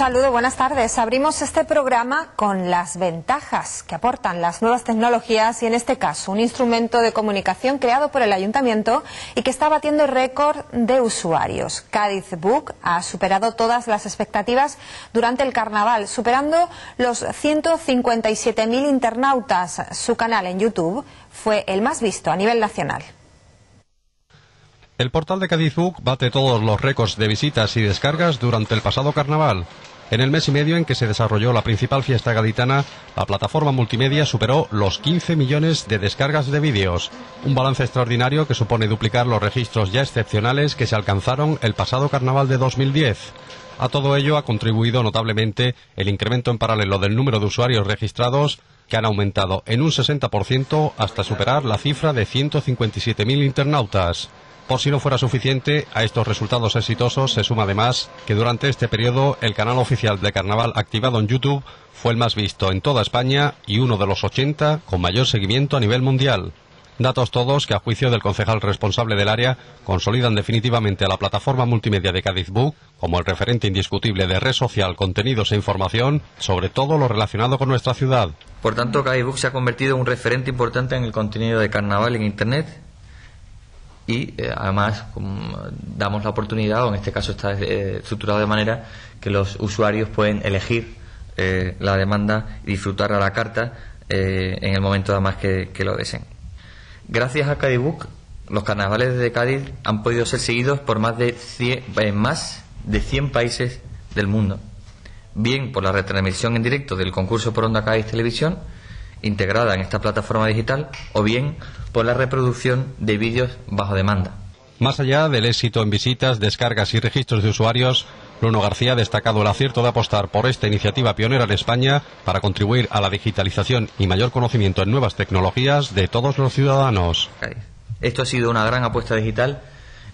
saludo, buenas tardes. Abrimos este programa con las ventajas que aportan las nuevas tecnologías y en este caso un instrumento de comunicación creado por el ayuntamiento y que está batiendo récord de usuarios. Cádiz Book ha superado todas las expectativas durante el carnaval, superando los 157.000 internautas. Su canal en YouTube fue el más visto a nivel nacional. El portal de Book bate todos los récords de visitas y descargas durante el pasado carnaval. En el mes y medio en que se desarrolló la principal fiesta gaditana, la plataforma multimedia superó los 15 millones de descargas de vídeos, un balance extraordinario que supone duplicar los registros ya excepcionales que se alcanzaron el pasado carnaval de 2010. A todo ello ha contribuido notablemente el incremento en paralelo del número de usuarios registrados, que han aumentado en un 60% hasta superar la cifra de 157.000 internautas. Por si no fuera suficiente, a estos resultados exitosos se suma además que durante este periodo el canal oficial de Carnaval activado en YouTube fue el más visto en toda España y uno de los 80 con mayor seguimiento a nivel mundial. Datos todos que, a juicio del concejal responsable del área, consolidan definitivamente a la plataforma multimedia de Cádiz Book como el referente indiscutible de red social, contenidos e información sobre todo lo relacionado con nuestra ciudad. Por tanto, Cádiz Book se ha convertido en un referente importante en el contenido de carnaval en Internet y eh, además damos la oportunidad, o en este caso está eh, estructurado de manera que los usuarios pueden elegir eh, la demanda y disfrutar a la carta en el momento además que, que lo deseen. Gracias a Cadibook, los carnavales de Cádiz han podido ser seguidos por más de 100, más de 100 países del mundo, bien por la retransmisión en directo del concurso por Onda Cádiz Televisión, integrada en esta plataforma digital, o bien por la reproducción de vídeos bajo demanda. Más allá del éxito en visitas, descargas y registros de usuarios, Bruno García ha destacado el acierto de apostar por esta iniciativa pionera en España para contribuir a la digitalización y mayor conocimiento en nuevas tecnologías de todos los ciudadanos. Esto ha sido una gran apuesta digital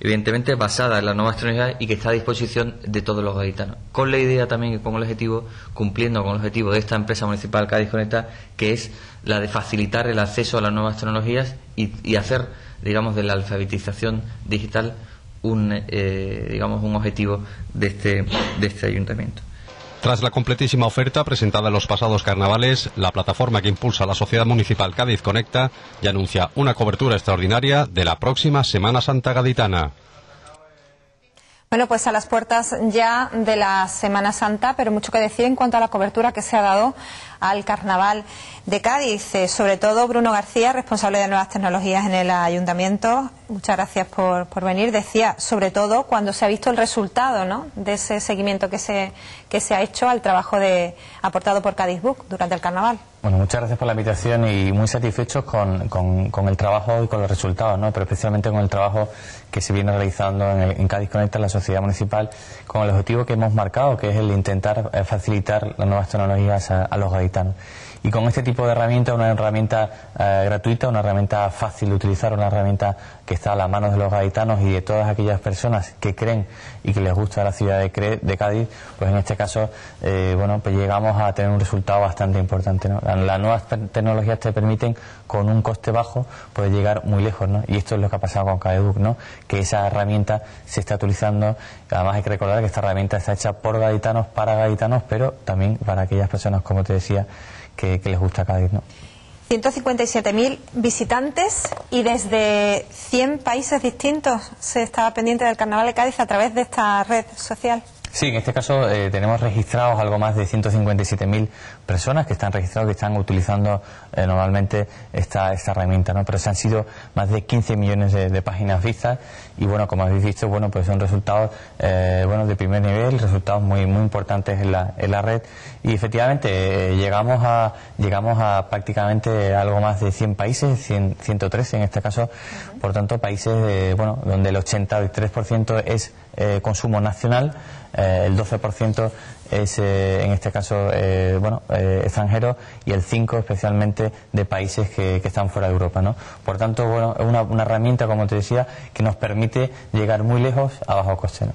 evidentemente basada en las nuevas tecnologías y que está a disposición de todos los gaditanos. Con la idea también y con el objetivo, cumpliendo con el objetivo de esta empresa municipal Cádiz Conecta, que es la de facilitar el acceso a las nuevas tecnologías y, hacer, digamos, de la alfabetización digital un, eh, digamos, un objetivo de este, de este ayuntamiento. Tras la completísima oferta presentada en los pasados carnavales, la plataforma que impulsa la Sociedad Municipal Cádiz Conecta ya anuncia una cobertura extraordinaria de la próxima Semana Santa Gaditana. Bueno, pues a las puertas ya de la Semana Santa, pero mucho que decir en cuanto a la cobertura que se ha dado al Carnaval de Cádiz. Eh, sobre todo Bruno García, responsable de nuevas tecnologías en el Ayuntamiento. Muchas gracias por, por venir. Decía, sobre todo cuando se ha visto el resultado ¿no? de ese seguimiento que se, que se ha hecho al trabajo de, aportado por Cádiz durante el Carnaval. Bueno, muchas gracias por la invitación y muy satisfechos con, con, el trabajo y con los resultados, ¿no? pero especialmente con el trabajo que se viene realizando en, Cádiz Conecta, en la sociedad municipal, con el objetivo que hemos marcado, que es el intentar eh, facilitar las nuevas tecnologías a, a los gaditanos. Y con este tipo de herramienta, una herramienta eh, gratuita, una herramienta fácil de utilizar, una herramienta que está a las manos de los gaditanos y de todas aquellas personas que creen y que les gusta la ciudad de, de Cádiz, pues en este caso, eh, bueno, pues llegamos a tener un resultado bastante importante. Las nuevas tecnologías te permiten, con un coste bajo, poder llegar muy lejos, ¿no? Y esto es lo que ha pasado con Cadeduc, ¿no? Que esa herramienta se está utilizando, además hay que recordar que esta herramienta está hecha por gaditanos, para gaditanos, pero también para aquellas personas, como te decía, que, les gusta Cádiz. ¿no? 157.000 visitantes y desde 100 países distintos se está pendiente del Carnaval de Cádiz a través de esta red social. Sí, en este caso eh, tenemos registrados algo más de 157.000 personas que están registrados, que están utilizando eh, normalmente esta, esta herramienta, ¿no? Pero se han sido más de 15 millones de, páginas vistas y bueno, como habéis visto, bueno, pues son resultados, eh, bueno, de primer nivel, resultados muy, muy importantes en la, en la red. Y efectivamente llegamos a, llegamos a prácticamente algo más de 100 países, 100, 113 en este caso, por tanto, países, bueno, donde el 83% es consumo nacional, el 12% es eh, en este caso eh, bueno eh, extranjero y el 5 especialmente de países que, están fuera de Europa ¿no? por tanto bueno es una, herramienta como te decía que nos permite llegar muy lejos a bajo coste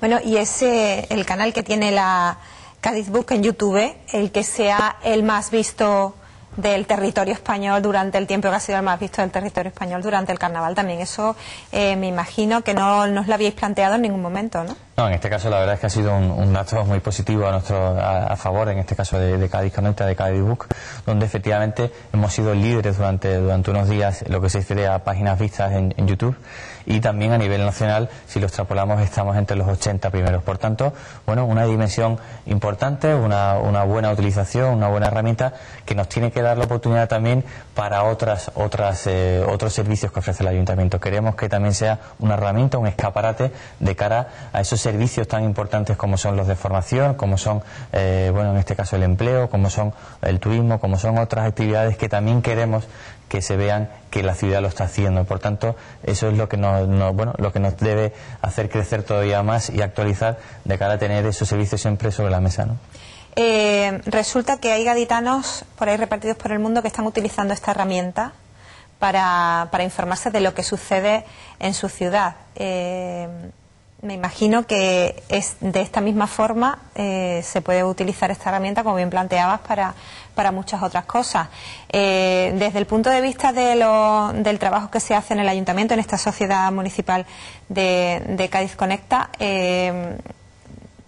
bueno y ese el canal que tiene la Cádiz Book en YouTube el que sea el más visto del territorio español durante el tiempo que ha sido el más visto del territorio español durante el carnaval también. Eso me imagino que no, no os lo habíais planteado en ningún momento, ¿no? No, en este caso la verdad es que ha sido un, dato muy positivo a nuestro a, favor, en este caso de, de Cádiz Conecta, de Cádiz Book, donde efectivamente hemos sido líderes durante, durante unos días lo que se refiere a páginas vistas en, YouTube y también a nivel nacional, si lo extrapolamos, estamos entre los 80 primeros. Por tanto, bueno, una dimensión importante, una, una buena utilización, una buena herramienta que nos tiene que dar la oportunidad también para otras, otras, eh, otros servicios que ofrece el ayuntamiento. Queremos que también sea una herramienta, un escaparate de cara a esos servicios tan importantes como son los de formación, como son, eh, bueno, en este caso el empleo, como son el turismo, como son otras actividades que también queremos que se vean que la ciudad lo está haciendo. Por tanto, eso es lo que nos, bueno, lo que nos debe hacer crecer todavía más y actualizar de cara a tener esos servicios siempre sobre la mesa. ¿no? Eh, resulta que hay gaditanos por ahí repartidos por el mundo que están utilizando esta herramienta para, para informarse de lo que sucede en su ciudad. Eh, me imagino que es de esta misma forma eh, se puede utilizar esta herramienta, como bien planteabas, para, para muchas otras cosas. Eh, desde el punto de vista de lo, del trabajo que se hace en el ayuntamiento, en esta sociedad municipal de, de Cádiz Conecta, eh,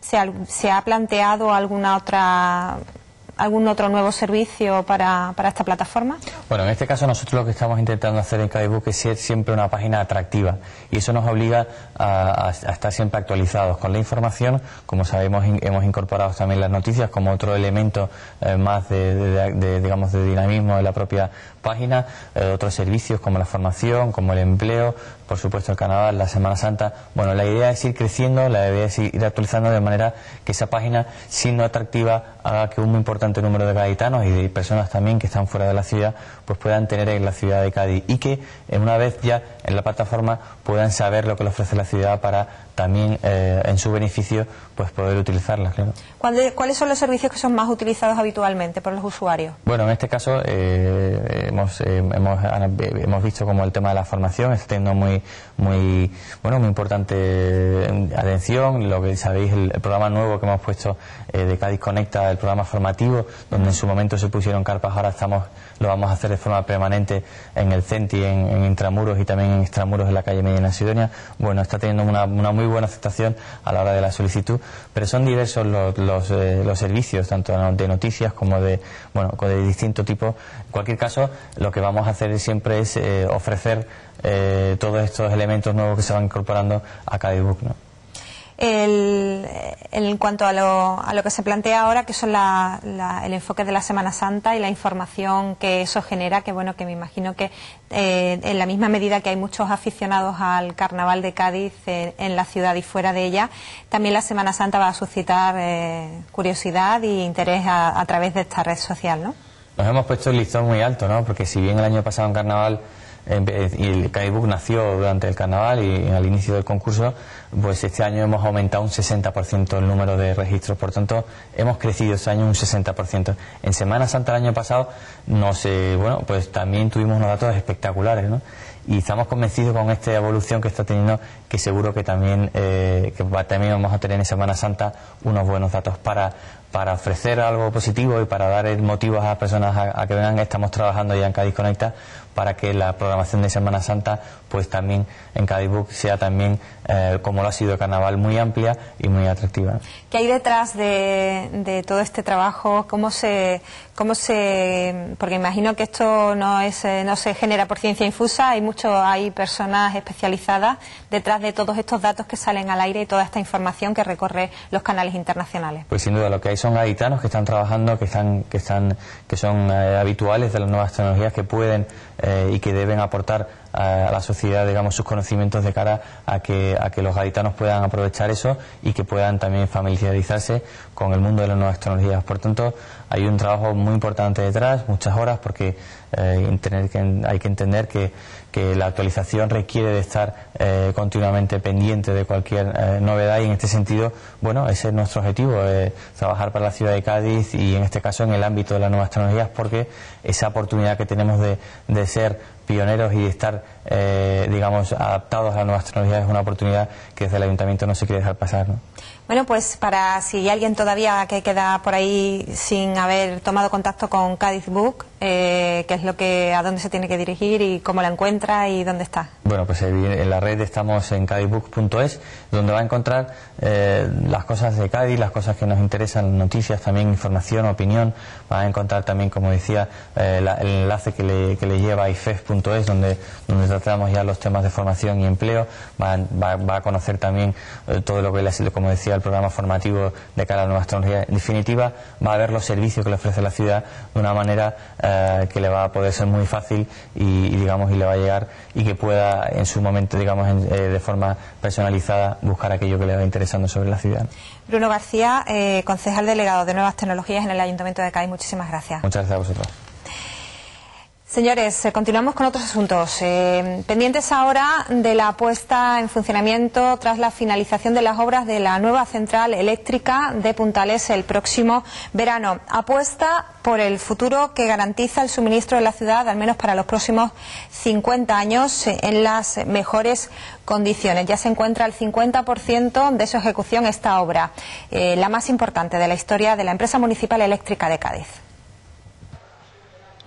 ¿se, ¿se ha planteado alguna otra algún otro nuevo servicio para, para, esta plataforma? Bueno, en este caso nosotros lo que estamos intentando hacer en Cadibook es ser siempre una página atractiva y eso nos obliga a, estar siempre actualizados con la información. Como sabemos, hemos incorporado también las noticias como otro elemento eh, más de, digamos, de dinamismo de la propia página, eh, otros servicios como la formación, como el empleo, por supuesto el carnaval, la Semana Santa. Bueno, la idea es ir creciendo, la idea es ir actualizando de manera que esa página, siendo atractiva, haga que un muy importante número de gaditanos y de personas también que están fuera de la ciudad, pues puedan tener en la ciudad de Cádiz y que una vez ya en la plataforma puedan saber lo que le ofrece la ciudad para también eh, en su beneficio pues poder utilizarlas. ¿Cuáles son los servicios que son más utilizados habitualmente por los usuarios? Bueno, en este caso eh, hemos, eh, hemos, hemos, visto como el tema de la formación está teniendo muy, muy, bueno, muy importante atención. Lo que sabéis, el, programa nuevo que hemos puesto de Cádiz Conecta, el programa formativo, donde en su momento se pusieron carpas, ahora estamos lo vamos a hacer de forma permanente en el CENTI, en, Intramuros y también en Extramuros en la calle Medina Sidonia. Bueno, está teniendo una, muy buena aceptación a la hora de la solicitud, pero son diversos los, los, eh, servicios, tanto de noticias como de, bueno, de distinto tipo. En cualquier caso, lo que vamos a hacer siempre es eh, ofrecer eh, todos estos elementos nuevos que se van incorporando a cada ebook. ¿no? el, en cuanto a lo, a lo, que se plantea ahora, que son el enfoque de la Semana Santa y la información que eso genera, que bueno, que me imagino que eh, en la misma medida que hay muchos aficionados al Carnaval de Cádiz eh, en la ciudad y fuera de ella, también la Semana Santa va a suscitar eh, curiosidad y interés a, a, través de esta red social, ¿no? Nos hemos puesto el listón muy alto, ¿no? Porque si bien el año pasado en Carnaval y el Cadibook nació durante el carnaval y al inicio del concurso, pues este año hemos aumentado un 60% el número de registros, por tanto hemos crecido este año un 60%. En Semana Santa el año pasado, no sé, bueno, pues también tuvimos unos datos espectaculares, ¿no? Y estamos convencidos con esta evolución que está teniendo que seguro que también, eh, que también vamos a tener en Semana Santa unos buenos datos para para ofrecer algo positivo y para dar motivos a las personas a, que vengan, estamos trabajando ya en Cádiz Conecta para que la programación de Semana Santa, pues también en Cádiz Book sea también, eh, como lo ha sido el carnaval, muy amplia y muy atractiva. ¿Qué hay detrás de, todo este trabajo? ¿Cómo se, cómo se, porque imagino que esto no es, eh, no se genera por ciencia infusa, hay mucho, hay personas especializadas detrás de todos estos datos que salen al aire y toda esta información que recorre los canales internacionales. Pues sin duda lo que hay son gaditanos que están trabajando, que están, que están, que son eh, habituales de las nuevas tecnologías, que pueden eh, y que deben aportar a, la sociedad, digamos, sus conocimientos de cara a que, a que los gaditanos puedan aprovechar eso y que puedan también familiarizarse con el mundo de las nuevas tecnologías. Por tanto, hay un trabajo muy importante detrás, muchas horas, porque eh, hay que entender que, que, la actualización requiere de estar eh, continuamente pendiente de cualquier eh, novedad y en este sentido, bueno, ese es nuestro objetivo, trabajar para la ciudad de Cádiz y en este caso en el ámbito de las nuevas tecnologías porque esa oportunidad que tenemos de, de ser pioneros y estar, digamos, adaptados a las nuevas tecnologías es una oportunidad que desde el ayuntamiento no se quiere dejar pasar. ¿no? Bueno, pues para si alguien todavía que queda por ahí sin haber tomado contacto con Cádiz Book, eh, qué es lo que, a dónde se tiene que dirigir y cómo la encuentra y dónde está. Bueno, pues en la red estamos en cadizbook.es, donde va a encontrar eh, las cosas de Cádiz, las cosas que nos interesan, noticias, también información, opinión. Va a encontrar también, como decía, eh, el enlace que le, que le lleva a ifes.es, donde, donde tratamos ya los temas de formación y empleo. Va, va, a conocer también todo lo que le ha sido, como decía, el programa formativo de cara a la nueva tecnología. En definitiva, va a ver los servicios que le ofrece la ciudad de una manera eh, que le va a poder ser muy fácil y, digamos y le va a llegar y que pueda en su momento digamos eh, de forma personalizada buscar aquello que le va interesando sobre la ciudad. Bruno García, eh, concejal delegado de Nuevas Tecnologías en el Ayuntamiento de Cádiz, muchísimas gracias. Muchas gracias a vosotros. Señores, eh, continuamos con otros asuntos. Eh, pendientes ahora de la puesta en funcionamiento tras la finalización de las obras de la nueva central eléctrica de Puntales el próximo verano. Apuesta por el futuro que garantiza el suministro de la ciudad, al menos para los próximos 50 años, eh, en las mejores condiciones. Ya se encuentra el 50% de su ejecución esta obra, la más importante de la historia de la empresa municipal eléctrica de Cádiz.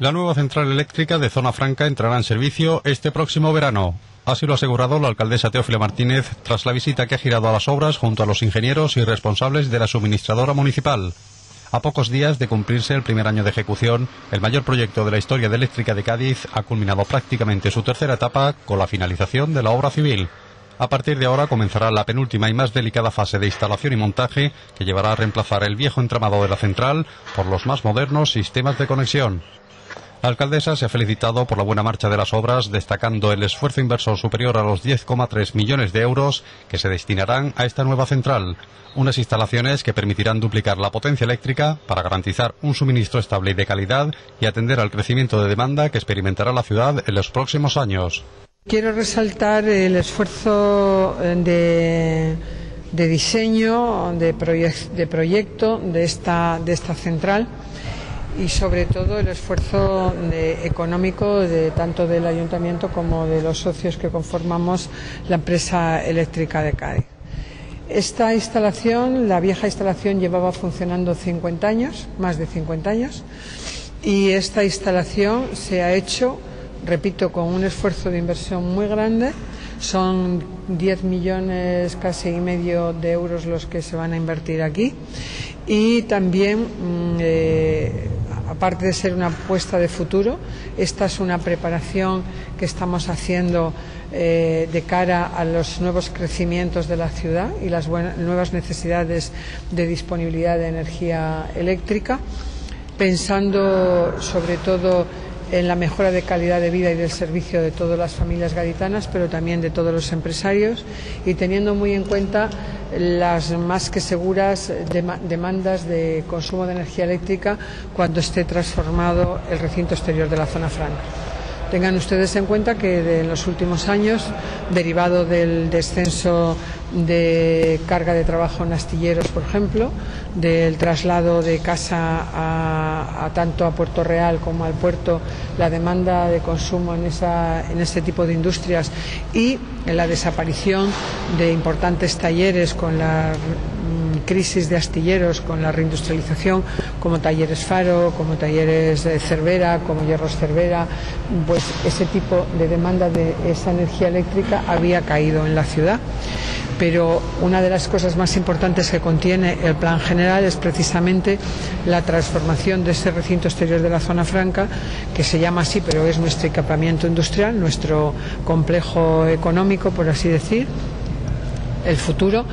La nueva central eléctrica de Zona Franca entrará en servicio este próximo verano. Así lo ha asegurado la alcaldesa Teófila Martínez tras la visita que ha girado a las obras junto a los ingenieros y responsables de la suministradora municipal. A pocos días de cumplirse el primer año de ejecución, el mayor proyecto de la historia de eléctrica de Cádiz ha culminado prácticamente su tercera etapa con la finalización de la obra civil. A partir de ahora comenzará la penúltima y más delicada fase de instalación y montaje que llevará a reemplazar el viejo entramado de la central por los más modernos sistemas de conexión. La alcaldesa se ha felicitado por la buena marcha de las obras, destacando el esfuerzo inversor superior a los 10,3 millones de euros que se destinarán a esta nueva central, unas instalaciones que permitirán duplicar la potencia eléctrica para garantizar un suministro estable y de calidad y atender al crecimiento de demanda que experimentará la ciudad en los próximos años. Quiero resaltar el esfuerzo eh, de, diseño, de, proyecto de esta central y sobre todo el esfuerzo económico de tanto del ayuntamiento como de los socios que conformamos la empresa eléctrica de Cádiz. Esta instalación, la vieja instalación llevaba funcionando 50 años, más de 50 años, y esta instalación se ha hecho, repito, con un esfuerzo de inversión muy grande. Son 10 millones casi y medio de euros los que se van a invertir aquí y también mm, eh, aparte de ser una apuesta de futuro, esta es una preparación que estamos haciendo eh, de cara a los nuevos crecimientos de la ciudad y las nuevas necesidades de disponibilidad de energía eléctrica, pensando sobre todo en la mejora de calidad de vida y del servicio de todas las familias gaditanas, pero también de todos los empresarios y teniendo muy en cuenta las más que seguras demandas de consumo de energía eléctrica cuando esté transformado el recinto exterior de la zona franca. Tengan ustedes en cuenta que en los últimos años, derivado del descenso de carga de trabajo en astilleros, por ejemplo, del traslado de casa a, tanto a Puerto Real como al puerto, la demanda de consumo en, esa, en ese tipo de industrias y la desaparición de importantes talleres con la crisis de astilleros con la reindustrialización, como talleres Faro, como talleres Cervera, como Hierros Cervera, pues ese tipo de demanda de esa energía eléctrica había caído en la ciudad. Pero una de las cosas más importantes que contiene el plan general es precisamente la transformación de ese recinto exterior de la zona franca, que se llama así, pero es nuestro equipamiento industrial, nuestro complejo económico, por así decir, el futuro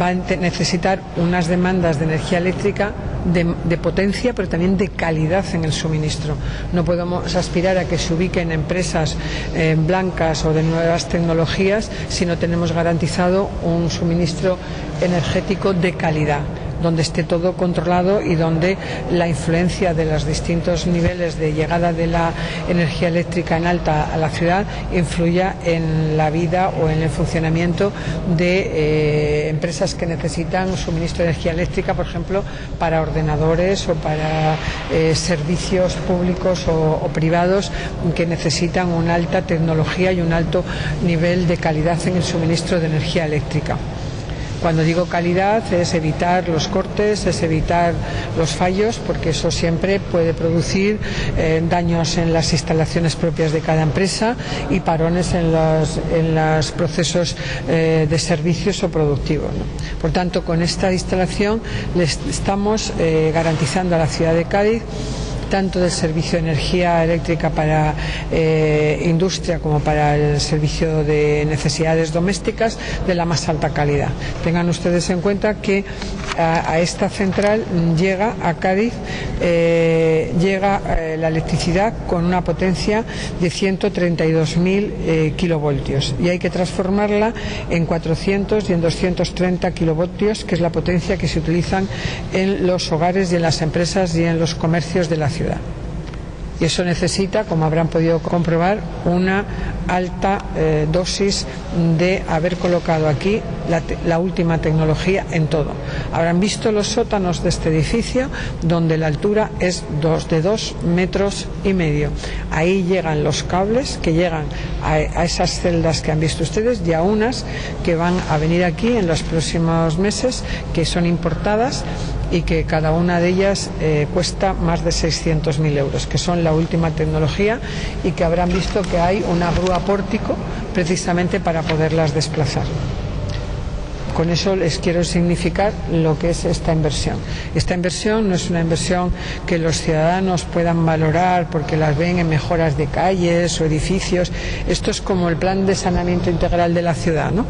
va a necesitar unas demandas de energía eléctrica de, potencia, pero también de calidad en el suministro. No podemos aspirar a que se ubiquen empresas eh, blancas o de nuevas tecnologías si no tenemos garantizado un suministro energético de calidad donde esté todo controlado y donde la influencia de los distintos niveles de llegada de la energía eléctrica en alta a la ciudad influya en la vida o en el funcionamiento de eh, empresas que necesitan suministro de energía eléctrica, por ejemplo, para ordenadores o para eh, servicios públicos o privados que necesitan una alta tecnología y un alto nivel de calidad en el suministro de energía eléctrica. Cuando digo calidad es evitar los cortes, es evitar los fallos, porque eso siempre puede producir eh, daños en las instalaciones propias de cada empresa y parones en los, en los procesos eh, de servicios o productivos. Por tanto, con esta instalación les estamos eh, garantizando a la ciudad de Cádiz tanto del servicio de energía eléctrica para eh, industria como para el servicio de necesidades domésticas de la más alta calidad. Tengan ustedes en cuenta que a, esta central llega a Cádiz eh, llega eh, la electricidad con una potencia de 132.000 kilovoltios y hay que transformarla en 400 y en 230 kilovoltios que es la potencia que se utilizan en los hogares y en las empresas y en los comercios de la ciudad Y eso necesita, como habrán podido comprobar, una alta eh, dosis de haber colocado aquí la, última tecnología en todo. Habrán visto los sótanos de este edificio donde la altura es dos, de dos metros y medio. Ahí llegan los cables que llegan a, a esas celdas que han visto ustedes y a unas que van a venir aquí en los próximos meses que son importadas y que cada una de ellas eh, cuesta más de 600.000 euros, que son la última tecnología y que habrán visto que hay una grúa pórtico precisamente para poderlas desplazar. Con eso les quiero significar lo que es esta inversión. Esta inversión no es una inversión que los ciudadanos puedan valorar porque las ven en mejoras de calles o edificios. Esto es como el plan de saneamiento integral de la ciudad, ¿no?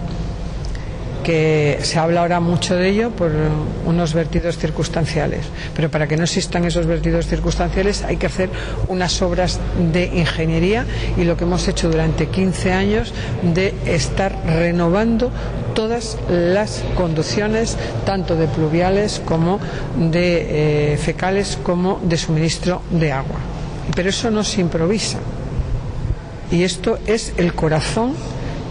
Que se habla ahora mucho de ello por unos vertidos circunstanciales. Pero para que no existan esos vertidos circunstanciales hay que hacer unas obras de ingeniería y lo que hemos hecho durante 15 años de estar renovando todas las conducciones, tanto de pluviales como de eh, fecales como de suministro de agua. Pero eso no se improvisa. Y esto es el corazón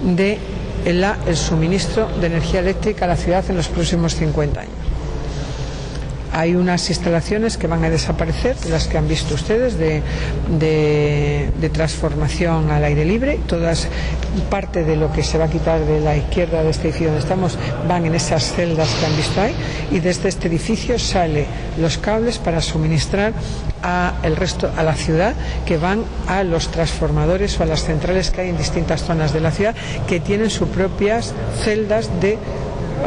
de el suministro de energía eléctrica a la ciudad en los próximos 50 años. Hay unas instalaciones que van a desaparecer, las que han visto ustedes, de, de, transformación al aire libre. Todas parte de lo que se va a quitar de la izquierda de este edificio donde estamos van en esas celdas que han visto ahí y desde este edificio salen los cables para suministrar a el resto a la ciudad que van a los transformadores o a las centrales que hay en distintas zonas de la ciudad que tienen sus propias celdas de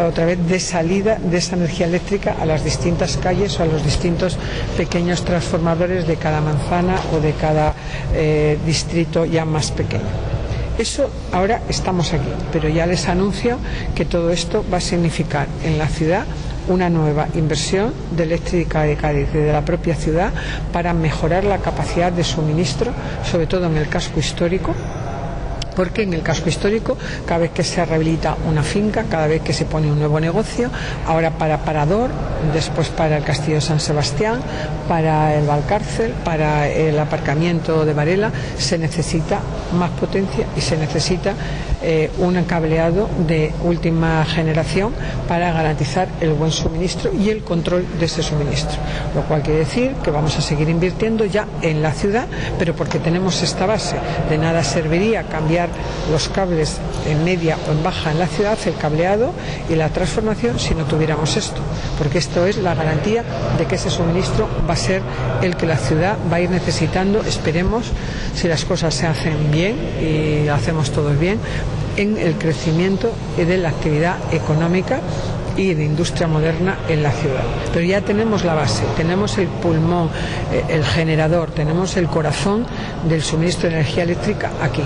otra vez de salida de esa energía eléctrica a las distintas calles o a los distintos pequeños transformadores de cada manzana o de cada eh, distrito ya más pequeño. Eso ahora estamos aquí, pero ya les anuncio que todo esto va a significar en la ciudad una nueva inversión de eléctrica de Cádiz, de la propia ciudad, para mejorar la capacidad de suministro, sobre todo en el casco histórico, porque en el casco histórico, cada vez que se rehabilita una finca, cada vez que se pone un nuevo negocio, ahora para Parador, después para el Castillo San Sebastián, para el Valcárcel, para el aparcamiento de Varela, se necesita más potencia y se necesita eh, un cableado de última generación para garantizar el buen suministro y el control de ese suministro. Lo cual quiere decir que vamos a seguir invirtiendo ya en la ciudad, pero porque tenemos esta base. De nada serviría cambiar los cables en media o en baja en la ciudad, el cableado y la transformación si no tuviéramos esto, porque esto es la garantía de que ese suministro va a ser el que la ciudad va a ir necesitando, esperemos, si las cosas se hacen bien y hacemos todos bien, en el crecimiento de la actividad económica y de industria moderna en la ciudad. Pero ya tenemos la base, tenemos el pulmón, eh, el generador, tenemos el corazón del suministro de energía eléctrica aquí.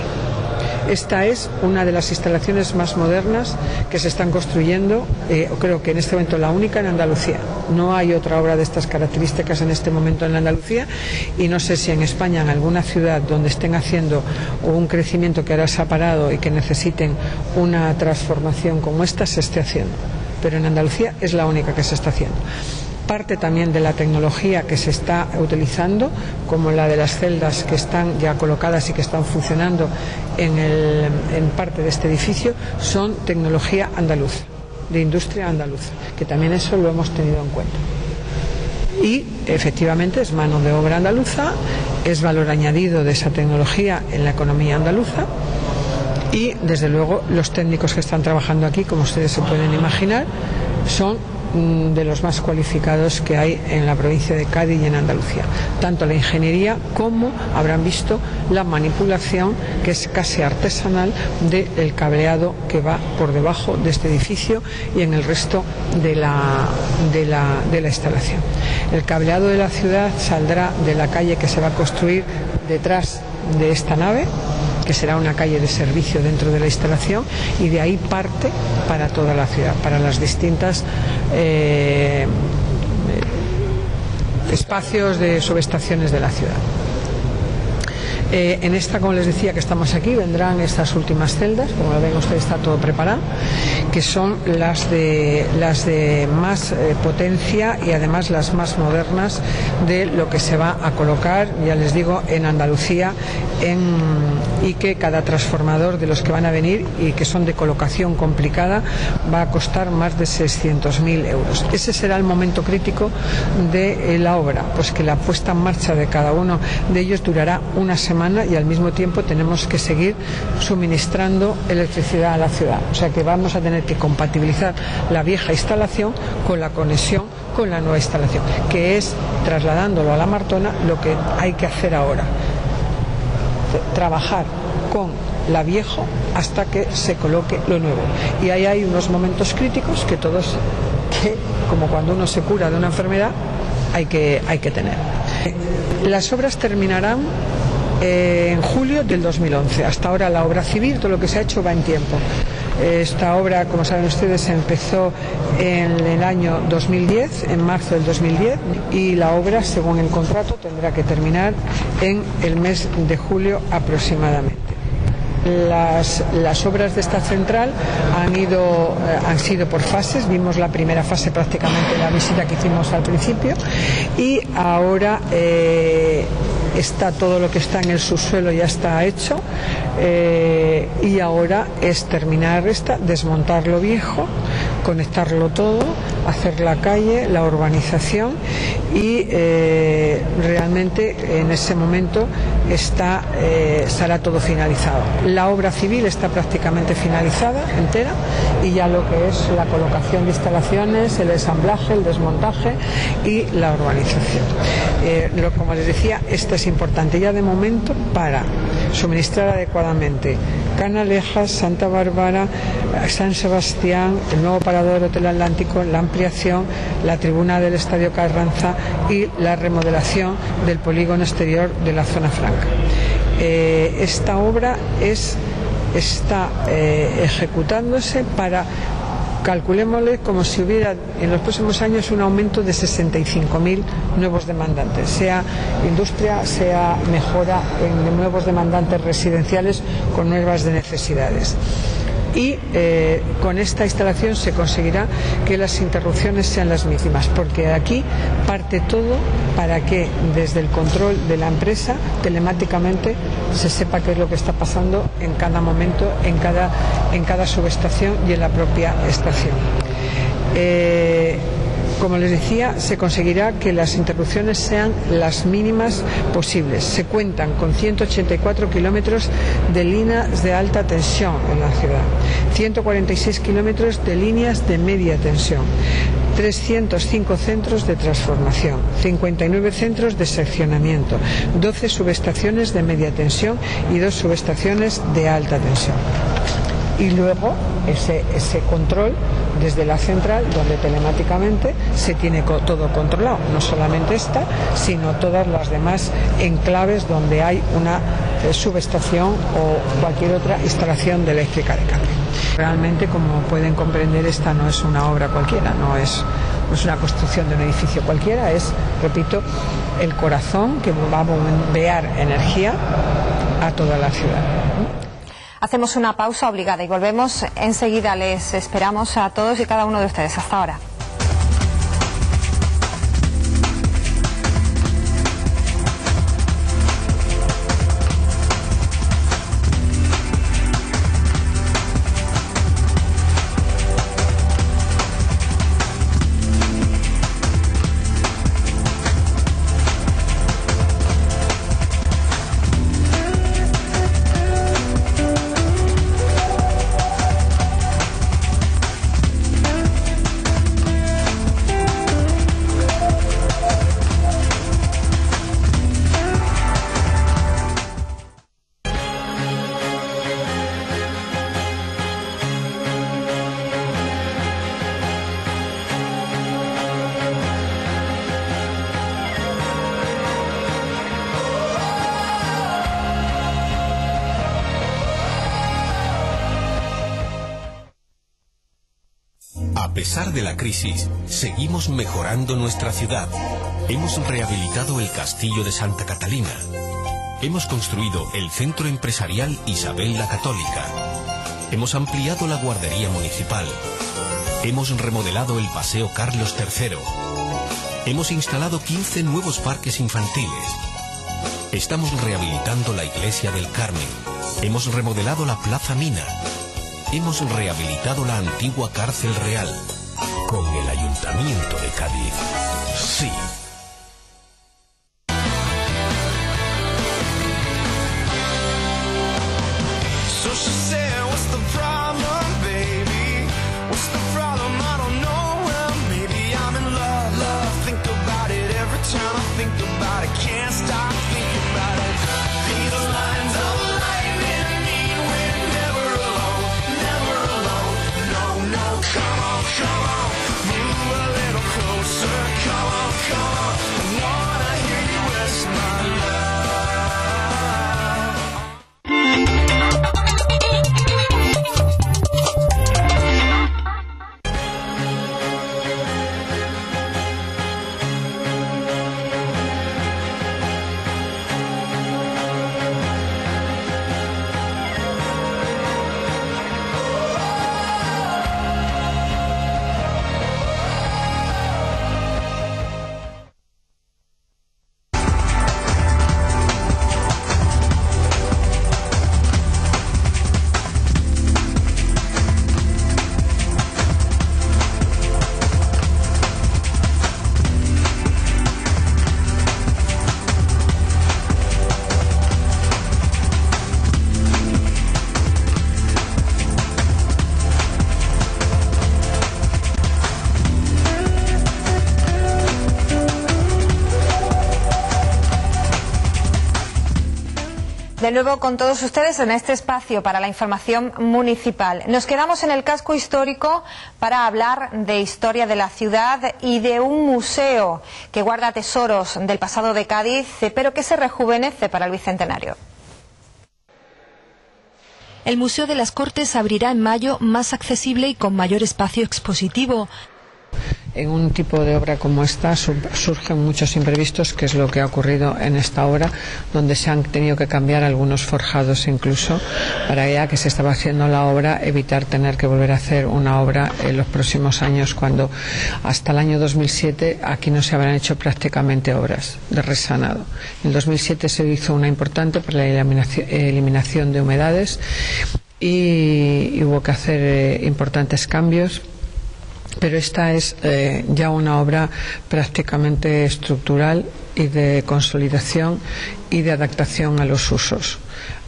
Esta es una de las instalaciones más modernas que se están construyendo, eh, creo que en este momento la única en Andalucía. No hay otra obra de estas características en este momento en Andalucía y no sé si en España, en alguna ciudad donde estén haciendo un crecimiento que ahora se ha parado y que necesiten una transformación como esta, se esté haciendo. Pero en Andalucía es la única que se está haciendo parte también de la tecnología que se está utilizando, como la de las celdas que están ya colocadas y que están funcionando en, en parte de este edificio, son tecnología andaluza, de industria andaluza, que también eso lo hemos tenido en cuenta. Y efectivamente es mano de obra andaluza, es valor añadido de esa tecnología en la economía andaluza Y desde luego los técnicos que están trabajando aquí, como ustedes se pueden imaginar, son de los más cualificados que hay en la provincia de Cádiz y en Andalucía. Tanto la ingeniería como habrán visto la manipulación, que es casi artesanal, del cableado que va por debajo de este edificio y en el resto de la, de la, de la instalación. El cableado de la ciudad saldrá de la calle que se va a construir detrás de esta nave que será una calle de servicio dentro de la instalación y de ahí parte para toda la ciudad, para las distintas eh, espacios de subestaciones de la ciudad. Eh, en esta, como les decía, que estamos aquí, vendrán estas últimas celdas, como lo ven ustedes, está todo preparado, que son las de, las de más eh, potencia y además las más modernas de lo que se va a colocar, ya les digo, en Andalucía y que cada transformador de los que van a venir y que son de colocación complicada va a costar más de 600.000 euros. Ese será el momento crítico de eh, la obra, pues que la puesta en marcha de cada uno de ellos durará una semana y al mismo tiempo tenemos que seguir suministrando electricidad a la ciudad. O sea que vamos a tener que compatibilizar la vieja instalación con la conexión con la nueva instalación, que es trasladándolo a la Martona lo que hay que hacer ahora trabajar con la viejo hasta que se coloque lo nuevo. Y ahí hay unos momentos críticos que todos, que como cuando uno se cura de una enfermedad, hay que, hay que tener. Las obras terminarán en julio del 2011. Hasta ahora la obra civil, todo lo que se ha hecho va en tiempo. Esta obra, como saben ustedes, empezó en el año 2010, en marzo del 2010, y la obra, según el contrato, tendrá que terminar en el mes de julio aproximadamente. Las, las, obras de esta central han, ido, eh, han sido por fases. Vimos la primera fase prácticamente en la visita que hicimos al principio y ahora eh, está todo lo que está en el subsuelo ya está hecho eh, y ahora es terminar esta, desmontar lo viejo, conectarlo todo, hacer la calle, la urbanización y eh, realmente en ese momento está, eh, estará todo finalizado. La obra civil está prácticamente finalizada, entera, y ya lo que es la colocación de instalaciones, el ensamblaje, el desmontaje y la urbanización. Eh, como les decía, esto es importante ya de momento para suministrar adecuadamente Canalejas, Santa Bárbara, San Sebastián, el nuevo parador Hotel Atlántico, la ampliación, la tribuna del Estadio Carranza y la remodelación del polígono exterior de la zona franca. Eh, esta obra es, está eh, ejecutándose para calculémosle como si hubiera en los próximos años un aumento de 65.000 nuevos demandantes, sea industria, sea mejora en nuevos demandantes residenciales con nuevas necesidades y eh, con esta instalación se conseguirá que las interrupciones sean las mínimas, porque aquí parte todo para que desde el control de la empresa telemáticamente se sepa qué es lo que está pasando en cada momento, en cada, en cada subestación y en la propia estación. Eh, como les decía, se conseguirá que las interrupciones sean las mínimas posibles. Se cuentan con 184 kilómetros de líneas de alta tensión en la ciudad, 146 kilómetros de líneas de media tensión. 305 centros de transformación, 59 centros de seccionamiento, 12 subestaciones de media tensión y dos subestaciones de alta tensión y luego ese, ese control desde la central donde telemáticamente se tiene todo controlado, no solamente esta, sino todas las demás enclaves donde hay una eh, subestación o cualquier otra instalación de eléctrica de cable. Realmente, como pueden comprender, esta no es una obra cualquiera, no es, no es una construcción de un edificio cualquiera, es, repito, el corazón que va a bombear energía a toda la ciudad. Hacemos una pausa obligada y volvemos enseguida. Les esperamos a todos y cada uno de ustedes. Hasta ahora. Crisis, seguimos mejorando nuestra ciudad. Hemos rehabilitado el Castillo de Santa Catalina. Hemos construido el Centro Empresarial Isabel la Católica. Hemos ampliado la guardería municipal. Hemos remodelado el Paseo Carlos III. Hemos instalado 15 nuevos parques infantiles. Estamos rehabilitando la Iglesia del Carmen. Hemos remodelado la Plaza Mina. Hemos rehabilitado la antigua cárcel real. Ayuntamiento de Cádiz. Sí. De nuevo con todos ustedes en este espacio para la información municipal. Nos quedamos en el casco histórico para hablar de historia de la ciudad y de un museo que guarda tesoros del pasado de Cádiz, pero que se rejuvenece para el Bicentenario. El Museo de las Cortes abrirá en mayo más accesible y con mayor espacio expositivo. En un tipo de obra como esta sur- surgen muchos imprevistos, que es lo que ha ocurrido en esta obra, donde se han tenido que cambiar algunos forjados incluso, para ya que se estaba haciendo la obra, evitar tener que volver a hacer una obra en los próximos años, cuando hasta el año 2007 aquí no se habrán hecho prácticamente obras de resanado. En 2007 se hizo una importante para la eliminación, de humedades y, y hubo que hacer eh, importantes cambios pero esta es eh, ya una obra prácticamente estructural y de consolidación y de adaptación a los usos.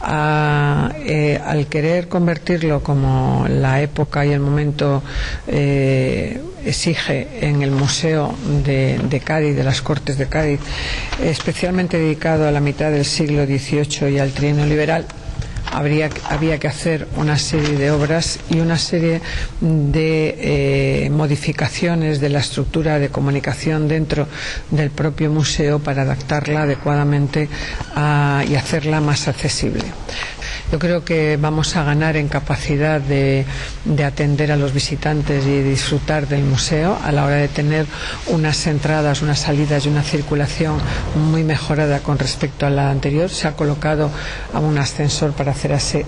A- eh, al querer convertirlo como la época y el momento eh, exige en el Museo de, de Cádiz, de las Cortes de Cádiz, especialmente dedicado a la mitad del siglo XVIII y al trienio liberal, habría, había que hacer una serie de obras y una serie de eh, modificaciones de la estructura de comunicación dentro del propio museo para adaptarla adecuadamente y hacerla más accesible. Yo creo que vamos a ganar en capacidad de, de atender a los visitantes y disfrutar del museo a la hora de tener unas entradas, unas salidas y una circulación muy mejorada con respecto a la anterior. Se ha colocado a un ascensor para hacer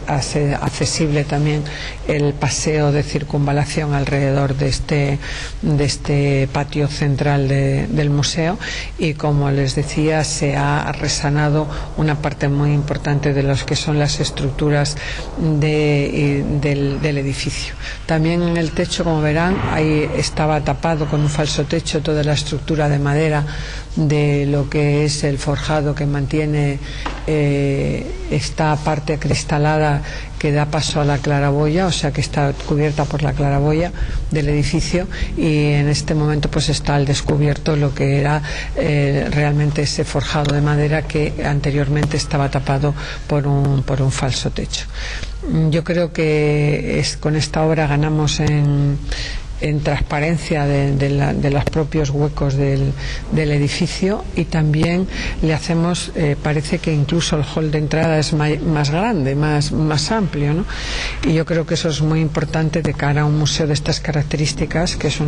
accesible también el paseo de circunvalación alrededor de este, de este patio central de- del museo y como les decía se ha resanado una parte muy importante de los que son las estructuras de- y del, del edificio. También en el techo, como verán, ahí estaba tapado con un falso techo toda la estructura de madera de lo que es el forjado que mantiene eh, esta parte acristalada que da paso a la claraboya, o sea que está cubierta por la claraboya del edificio y en este momento pues está al descubierto lo que era eh, realmente ese forjado de madera que anteriormente estaba tapado por un, por un falso techo. Yo creo que es, con esta obra ganamos en, en transparencia de, de, la, de los propios huecos del, edificio y también le hacemos, eh, parece que incluso el hall de entrada es más, grande, más, más amplio. ¿no? Y yo creo que eso es muy importante de cara a un museo de estas características, que es,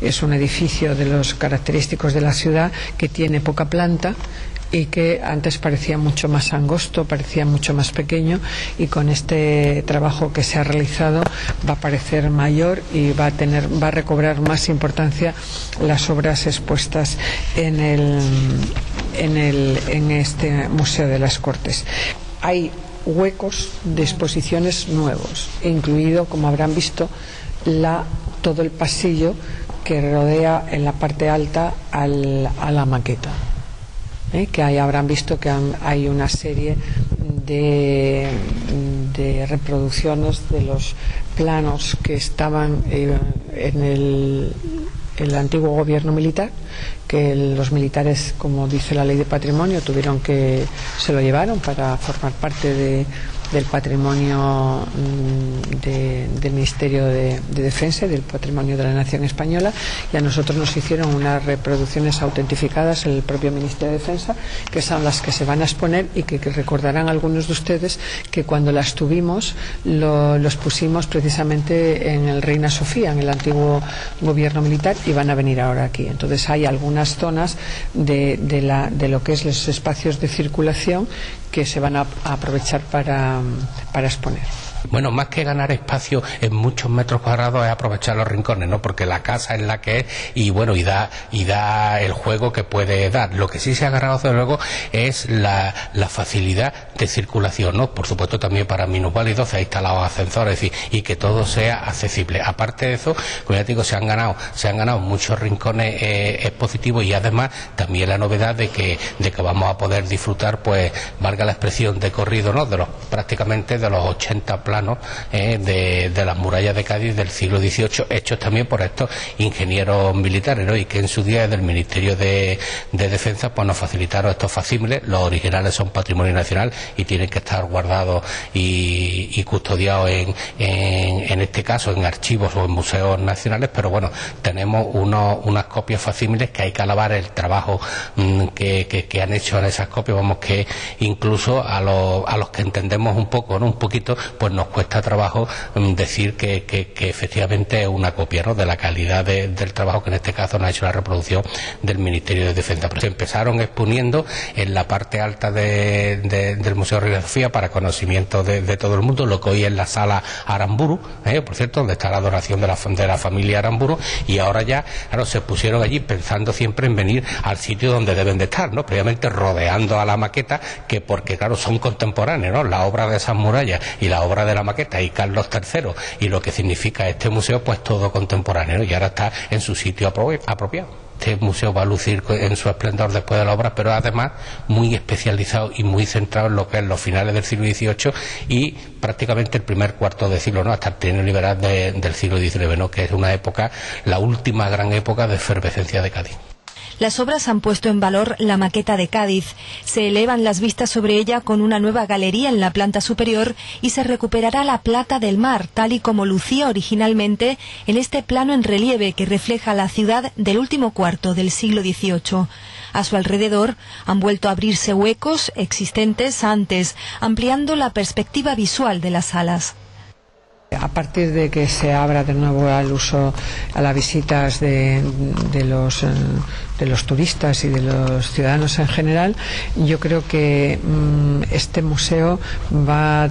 es un edificio de los característicos de la ciudad que tiene poca planta y que antes parecía mucho más angosto, parecía mucho más pequeño y con este trabajo que se ha realizado va a parecer mayor y va a tener va a recobrar más importancia las obras expuestas en el en el en este Museo de las Cortes. Hay huecos de exposiciones nuevos, incluido, como habrán visto, la, todo el pasillo que rodea en la parte alta al, a la maqueta. ¿Eh? que ahí habrán visto que hay una serie de, de, reproducciones de los planos que estaban eh, en el, el, antiguo gobierno militar que los militares como dice la ley de patrimonio tuvieron que se lo llevaron para formar parte de del patrimonio de, del Ministerio de, de, Defensa y del patrimonio de la Nación Española y a nosotros nos hicieron unas reproducciones autentificadas en el propio Ministerio de Defensa que son las que se van a exponer y que, recordarán algunos de ustedes que cuando las tuvimos lo, los pusimos precisamente en el Reina Sofía, en el antiguo gobierno militar y van a venir ahora aquí. Entonces hay algunas zonas de, de, la, lo que es los espacios de circulación que se van a aprovechar para, para exponer. Bueno, más que ganar espacio en muchos metros cuadrados es aprovechar los rincones, ¿no? Porque la casa es la que es y bueno, y da, y da el juego que puede dar. Lo que sí se ha agarrado desde luego es la, la facilidad de circulación, ¿no? Por supuesto también para minusválidos se ha instalado ascensores y, y, que todo sea accesible. Aparte de eso, como ya digo, se han ganado, se han ganado muchos rincones eh, expositivos y además también la novedad de que, de que vamos a poder disfrutar, pues, valga la expresión de corrido, ¿no? De los, prácticamente de los 80 eh, de, las murallas de Cádiz del siglo XVIII, hechos también por estos ingenieros militares, y que en su día del Ministerio de, de Defensa pues nos facilitaron estos facímiles. Los originales son patrimonio nacional y tienen que estar guardados y, custodiados en, en, este caso en archivos o en museos nacionales, pero bueno, tenemos unos, unas copias facímiles que hay que alabar el trabajo que, que, que, han hecho en esas copias, vamos que incluso a los, a los que entendemos un poco, ¿no? un poquito, pues nos cuesta trabajo decir que, que, efectivamente es una copia ¿no? de la calidad de, del trabajo que en este caso nos ha hecho la reproducción del Ministerio de Defensa. Pero se empezaron exponiendo en la parte alta de, de, del Museo Reina Sofía para conocimiento de, todo el mundo, lo que hoy es la sala Aramburu, ¿eh? por cierto, donde está la adoración de la, de la familia Aramburu, y ahora ya claro, se pusieron allí pensando siempre en venir al sitio donde deben de estar, ¿no? previamente rodeando a la maqueta, que porque claro son contemporáneos, ¿no? la obra de esas murallas y la obra de la maqueta y Carlos III y lo que significa este museo, pues todo contemporáneo y ahora está en su sitio apropiado. Este museo va a lucir en su esplendor después de la obra, pero además muy especializado y muy centrado en lo que es los finales del siglo XVIII y prácticamente el primer cuarto de siglo, ¿no? hasta el trienio liberal de, del siglo XIX, ¿no? que es una época, la última gran época de efervescencia de Cádiz. Las obras han puesto en valor la maqueta de Cádiz. Se elevan las vistas sobre ella con una nueva galería en la planta superior y se recuperará la plata del mar, tal y como lucía originalmente en este plano en relieve que refleja la ciudad del último cuarto del siglo XVIII. A su alrededor han vuelto a abrirse huecos existentes antes, ampliando la perspectiva visual de las salas. A partir de que se abra de nuevo al uso, a las visitas de, de, los, de los turistas y de los ciudadanos en general, yo creo que mmm, este museo va a,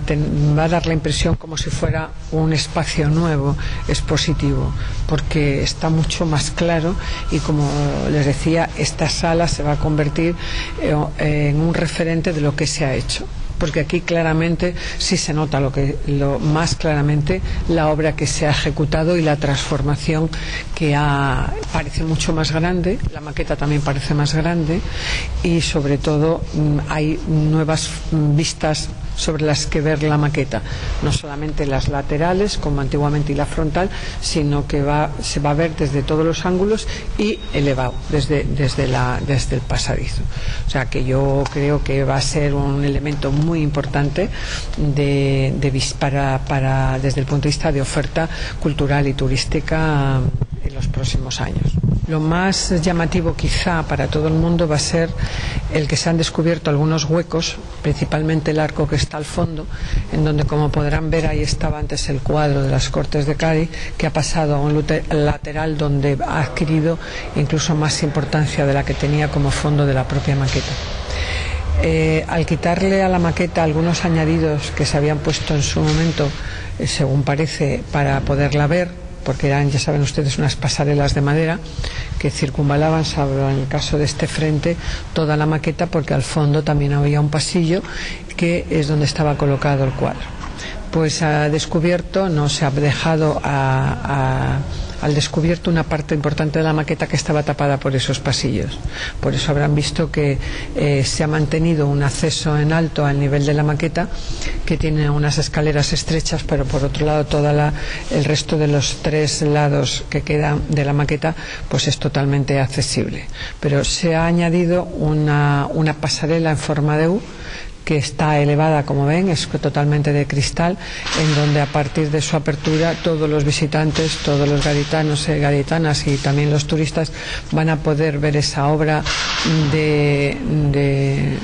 va a dar la impresión como si fuera un espacio nuevo, expositivo, porque está mucho más claro y como les decía, esta sala se va a convertir en un referente de lo que se ha hecho porque aquí claramente sí se nota lo que lo más claramente la obra que se ha ejecutado y la transformación que ha parece mucho más grande la maqueta también parece más grande y sobre todo hay nuevas vistas sobre las que ver la maqueta, no solamente las laterales como antiguamente y la frontal, sino que va, se va a ver desde todos los ángulos y elevado desde, desde, la, desde el pasadizo. O sea que yo creo que va a ser un elemento muy importante de, de para, para, desde el punto de vista de oferta cultural y turística en los próximos años. Lo más llamativo quizá para todo el mundo va a ser el que se han descubierto algunos huecos, principalmente el arco que está al fondo, en donde como podrán ver ahí estaba antes el cuadro de las Cortes de Cádiz, que ha pasado a un lateral donde ha adquirido incluso más importancia de la que tenía como fondo de la propia maqueta. Eh, al quitarle a la maqueta algunos añadidos que se habían puesto en su momento, eh, según parece, para poderla ver, porque eran, ya saben ustedes, unas pasarelas de madera que circunvalaban, salvo en el caso de este frente, toda la maqueta, porque al fondo también había un pasillo que es donde estaba colocado el cuadro. Pues ha descubierto, no se ha dejado a- a- al descubierto una parte importante de la maqueta que estaba tapada por esos pasillos. Por eso habrán visto que eh, se ha mantenido un acceso en alto al nivel de la maqueta que tiene unas escaleras estrechas, pero por otro lado toda la- el resto de los tres lados que quedan de la maqueta pues es totalmente accesible. Pero se ha añadido una, una pasarela en forma de U que está elevada, como ven, es totalmente de cristal, en donde a partir de su apertura todos los visitantes, todos los gaditanos y gaditanas y también los turistas van a poder ver esa obra de, de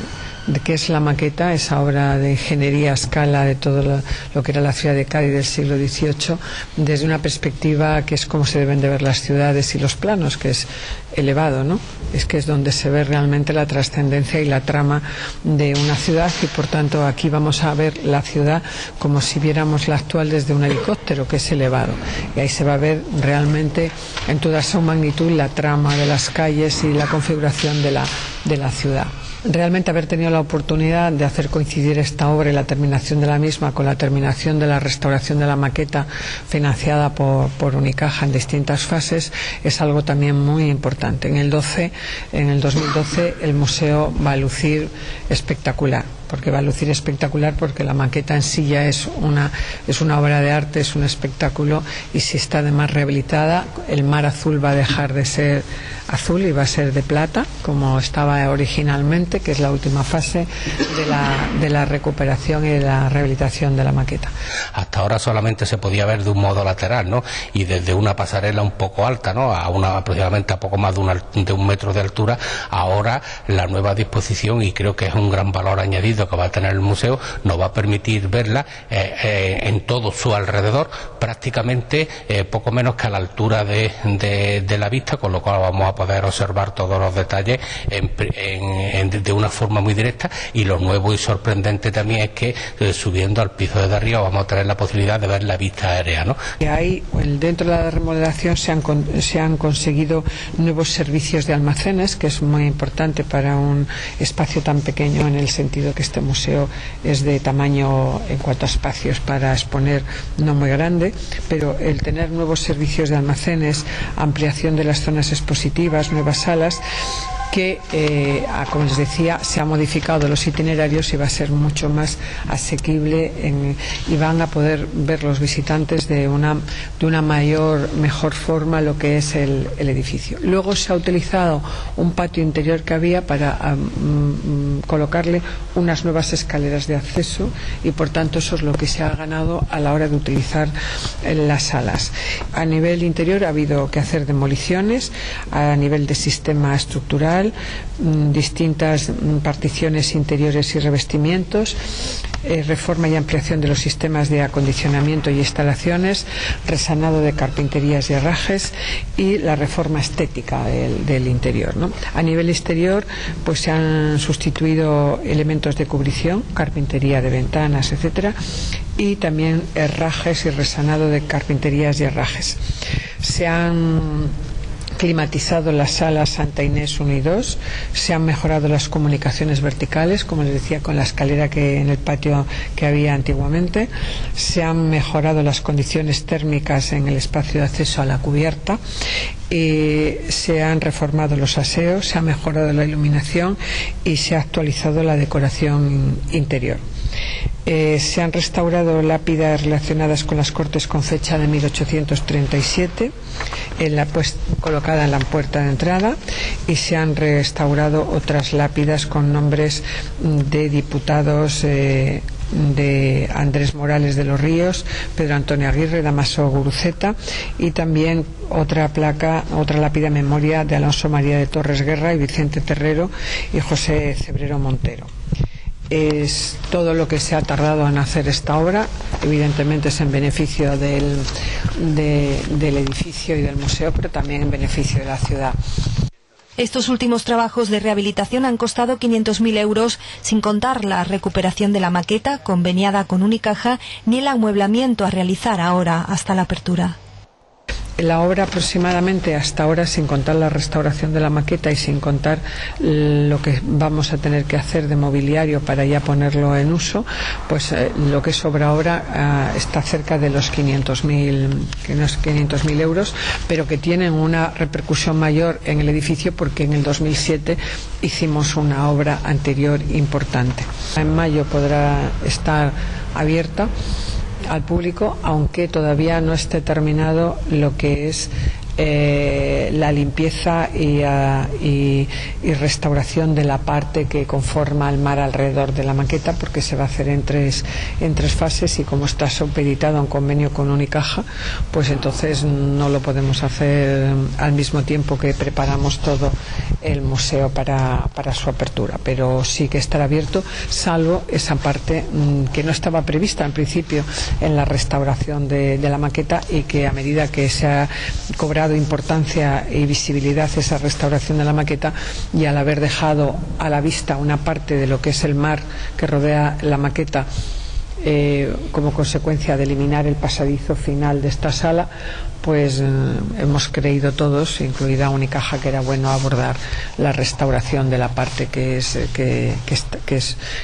qué es la maqueta, esa obra de ingeniería a escala de todo lo, lo que era la ciudad de Cádiz del siglo XVIII, desde una perspectiva que es como se deben de ver las ciudades y los planos, que es elevado, ¿no? Es que es donde se ve realmente la trascendencia y la trama de una ciudad y por tanto aquí vamos a ver la ciudad como si viéramos la actual desde un helicóptero, que es elevado. Y ahí se va a ver realmente en toda su magnitud la trama de las calles y la configuración de la, de la ciudad. Realmente haber tenido la oportunidad de hacer coincidir esta obra y la terminación de la misma con la terminación de la restauración de la maqueta financiada por, por Unicaja en distintas fases es algo también muy importante. En el 12, en el 2012 el museo va a lucir espectacular porque va a lucir espectacular porque la maqueta en sí ya es una, es una obra de arte, es un espectáculo y si está además rehabilitada, el mar azul va a dejar de ser azul y va a ser de plata, como estaba originalmente, que es la última fase de la, de la recuperación y de la rehabilitación de la maqueta. Hasta ahora solamente se podía ver de un modo lateral, ¿no? Y desde una pasarela un poco alta, ¿no? A una aproximadamente a poco más de, una, de un metro de altura. Ahora la nueva disposición y creo que es un gran valor añadido que va a tener el museo nos va a permitir verla eh, eh, en todo su alrededor, prácticamente eh, poco menos que a la altura de, de, de la vista, con lo cual vamos a poder observar todos los detalles en, en, en, de una forma muy directa. Y lo nuevo y sorprendente también es que eh, subiendo al piso de arriba vamos a tener la posibilidad de ver la vista aérea, ¿no? Y ahí, dentro de la remodelación, se han, se han conseguido nuevos servicios de almacenes, que es muy importante para un espacio tan pequeño, en el sentido que este museo es de tamaño en cuanto a espacios para exponer no muy grande, pero el tener nuevos servicios de almacenes, ampliación de las zonas expositivas, nuevas salas, que, eh, como les decía, se ha modificado los itinerarios y va a ser mucho más asequible en- y van a poder ver los visitantes de una, de una mayor, mejor forma lo que es el, el edificio. Luego se ha utilizado un patio interior que había para mm, colocarle unas nuevas escaleras de acceso y por tanto eso es lo que se ha ganado a la hora de utilizar eh, las salas. A nivel interior ha habido que hacer demoliciones, a nivel de sistema estructural, mm, distintas mm, particiones interiores y revestimientos, eh, reforma y ampliación de los sistemas de acondicionamiento y instalaciones, resanado de carpinterías y herrajes y la reforma estética del, interior. A nivel exterior, pues se han sustituido elementos de cubrición, carpintería de ventanas, etcétera, y también herrajes y resanado de carpinterías y herrajes. Se han climatizado las salas Santa Inés 1 y 2, se han mejorado las comunicaciones verticales, como les decía, con la escalera que en el patio que había antiguamente, se han mejorado las condiciones térmicas en el espacio de acceso a la cubierta, y se han reformado los aseos, se ha mejorado la iluminación y se ha actualizado la decoración interior. Eh, se han restaurado lápidas relacionadas con las cortes con fecha de 1837, en la, pues, colocada en la puerta de entrada, y se han restaurado otras lápidas con nombres mm, de diputados. Eh, de Andrés Morales de los Ríos, Pedro Antonio Aguirre, Damaso Guruceta y también otra placa, otra lápida memoria de Alonso María de Torres Guerra y Vicente Terrero y José Cebrero Montero es todo lo que se ha tardado en hacer esta obra. Evidentemente es en beneficio del, de- del edificio y del museo, pero también en beneficio de la ciudad. Estos últimos trabajos de rehabilitación han costado 500.000 euros, sin contar la recuperación de la maqueta conveniada con Unicaja ni el amueblamiento a realizar ahora hasta la apertura. La obra aproximadamente hasta ahora, sin contar la restauración de la maqueta y sin contar lo que vamos a tener que hacer de mobiliario para ya ponerlo en uso, pues eh, lo que sobra ahora ah, está cerca de los 500.000 que no es 500.000 euros, pero que tienen una repercusión mayor en el edificio porque en el 2007 hicimos una obra anterior importante. En mayo podrá estar abierta al público, aunque todavía no esté terminado lo que es eh, la limpieza y, ah, y- restauración de la parte que conforma el mar alrededor de la maqueta, porque se va a hacer en tres, en tres fases y como está supeditado a un convenio con Unicaja, pues entonces no lo podemos hacer al mismo tiempo que preparamos todo el museo para, para su apertura, pero sí que estará abierto, salvo esa parte mm, que no estaba prevista en principio en la restauración de, de la maqueta y que a medida que se ha cobrado importancia y visibilidad esa restauración de la maqueta y al haber dejado a la vista una parte de lo que es el mar que rodea la maqueta eh, como consecuencia de eliminar el pasadizo final de esta sala, pues eh, hemos creído todos, incluida Unicaja, que era bueno abordar la restauración de la parte que es eh, que,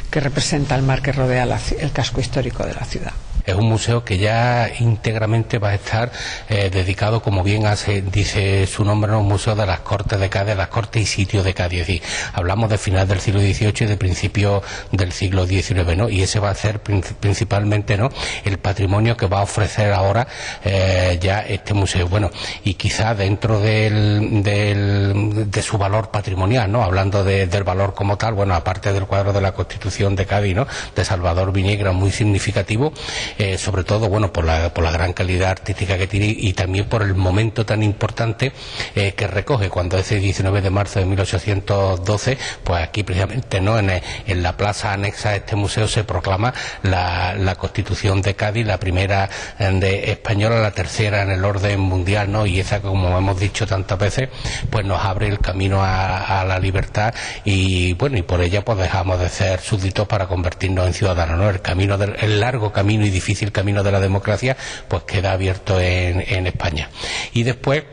que, representa el mar que rodea el casco histórico de la ciudad. Es un museo que ya íntegramente va a estar eh, dedicado, como bien hace, dice su nombre, a un museo de las Cortes de Cádiz, las Cortes y sitios de Cádiz. Hablamos de final del siglo XVIII y de principio del siglo XIX, ¿no? Y ese va a ser prin- principalmente, ¿no? El patrimonio que va a ofrecer ahora eh, ya este museo. Bueno, y quizá dentro del, de su valor patrimonial, ¿no? Hablando de- del valor como tal, bueno, aparte del cuadro de la Constitución de Cádiz, ¿no? De Salvador Viñegra, muy significativo, eh, sobre todo, bueno, por la, por la gran calidad artística que tiene y también por el momento tan importante eh, que recoge cuando ese 19 de marzo de 1812, pues aquí precisamente, ¿no? En, en la plaza anexa a este museo se proclama la, la Constitución de Cádiz, la primera eh, de española, la tercera en el orden mundial, ¿no? Y esa, como hemos dicho tantas veces, pues nos abre el camino a, a la libertad y bueno, y por ella pues dejamos de ser súbditos para convertirnos en ciudadanos, ¿no? El camino del, el largo camino y difícil camino de la democracia, pues queda abierto en, en España. Y después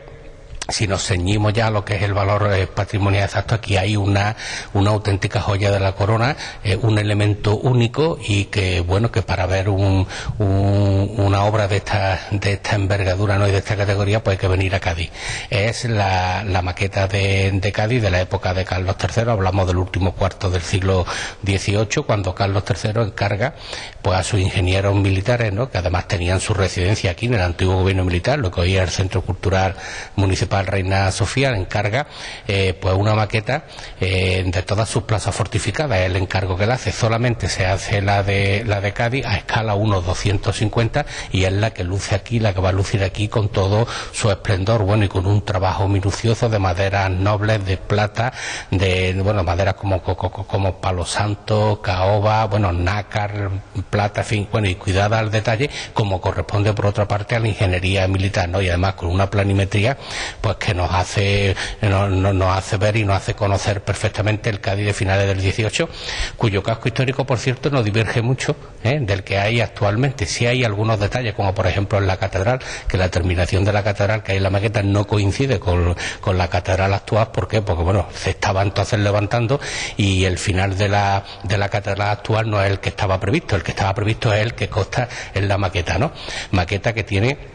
si nos ceñimos ya a lo que es el valor eh, patrimonial exacto, aquí hay una, auténtica joya de la corona, eh, un elemento único y que, bueno, que para ver un, un- una obra de esta, de esta envergadura ¿no? y de esta categoría, pues hay que venir a Cádiz. Es la, la maqueta de, de Cádiz de la época de Carlos III, hablamos del último cuarto del siglo XVIII, cuando Carlos III encarga pues a sus ingenieros militares, ¿no? que además tenían su residencia aquí en el antiguo gobierno militar, lo que hoy es el Centro Cultural Municipal Reina Sofía, le encarga eh, pues una maqueta eh, de todas sus plazas fortificadas, es el encargo que le hace, solamente se hace la de la de Cádiz a escala 1-250 y es la que luce aquí, la que va a lucir aquí con todo su esplendor, bueno, y con un trabajo minucioso de maderas nobles, de plata, de, bueno, maderas como, co- co- como palo santo, caoba, bueno, nácar, plata, fin, bueno, y cuidada al detalle, como corresponde por otra parte a la ingeniería militar, ¿no? Y además con una planimetría, pues que nos hace, no- nos hace ver y nos hace conocer perfectamente el Cádiz de finales del 18, cuyo casco histórico, por cierto, no diverge mucho ¿eh? del que hay actualmente. Sí hay algunos detalles, como por ejemplo en la catedral, que la terminación de la catedral que hay en la maqueta no coincide con, con la catedral actual. ¿Por qué? Porque, bueno, se estaba entonces levantando y el final de la, de la catedral actual no es el que estaba previsto. El que estaba previsto es el que consta en la maqueta, ¿no? Maqueta que tiene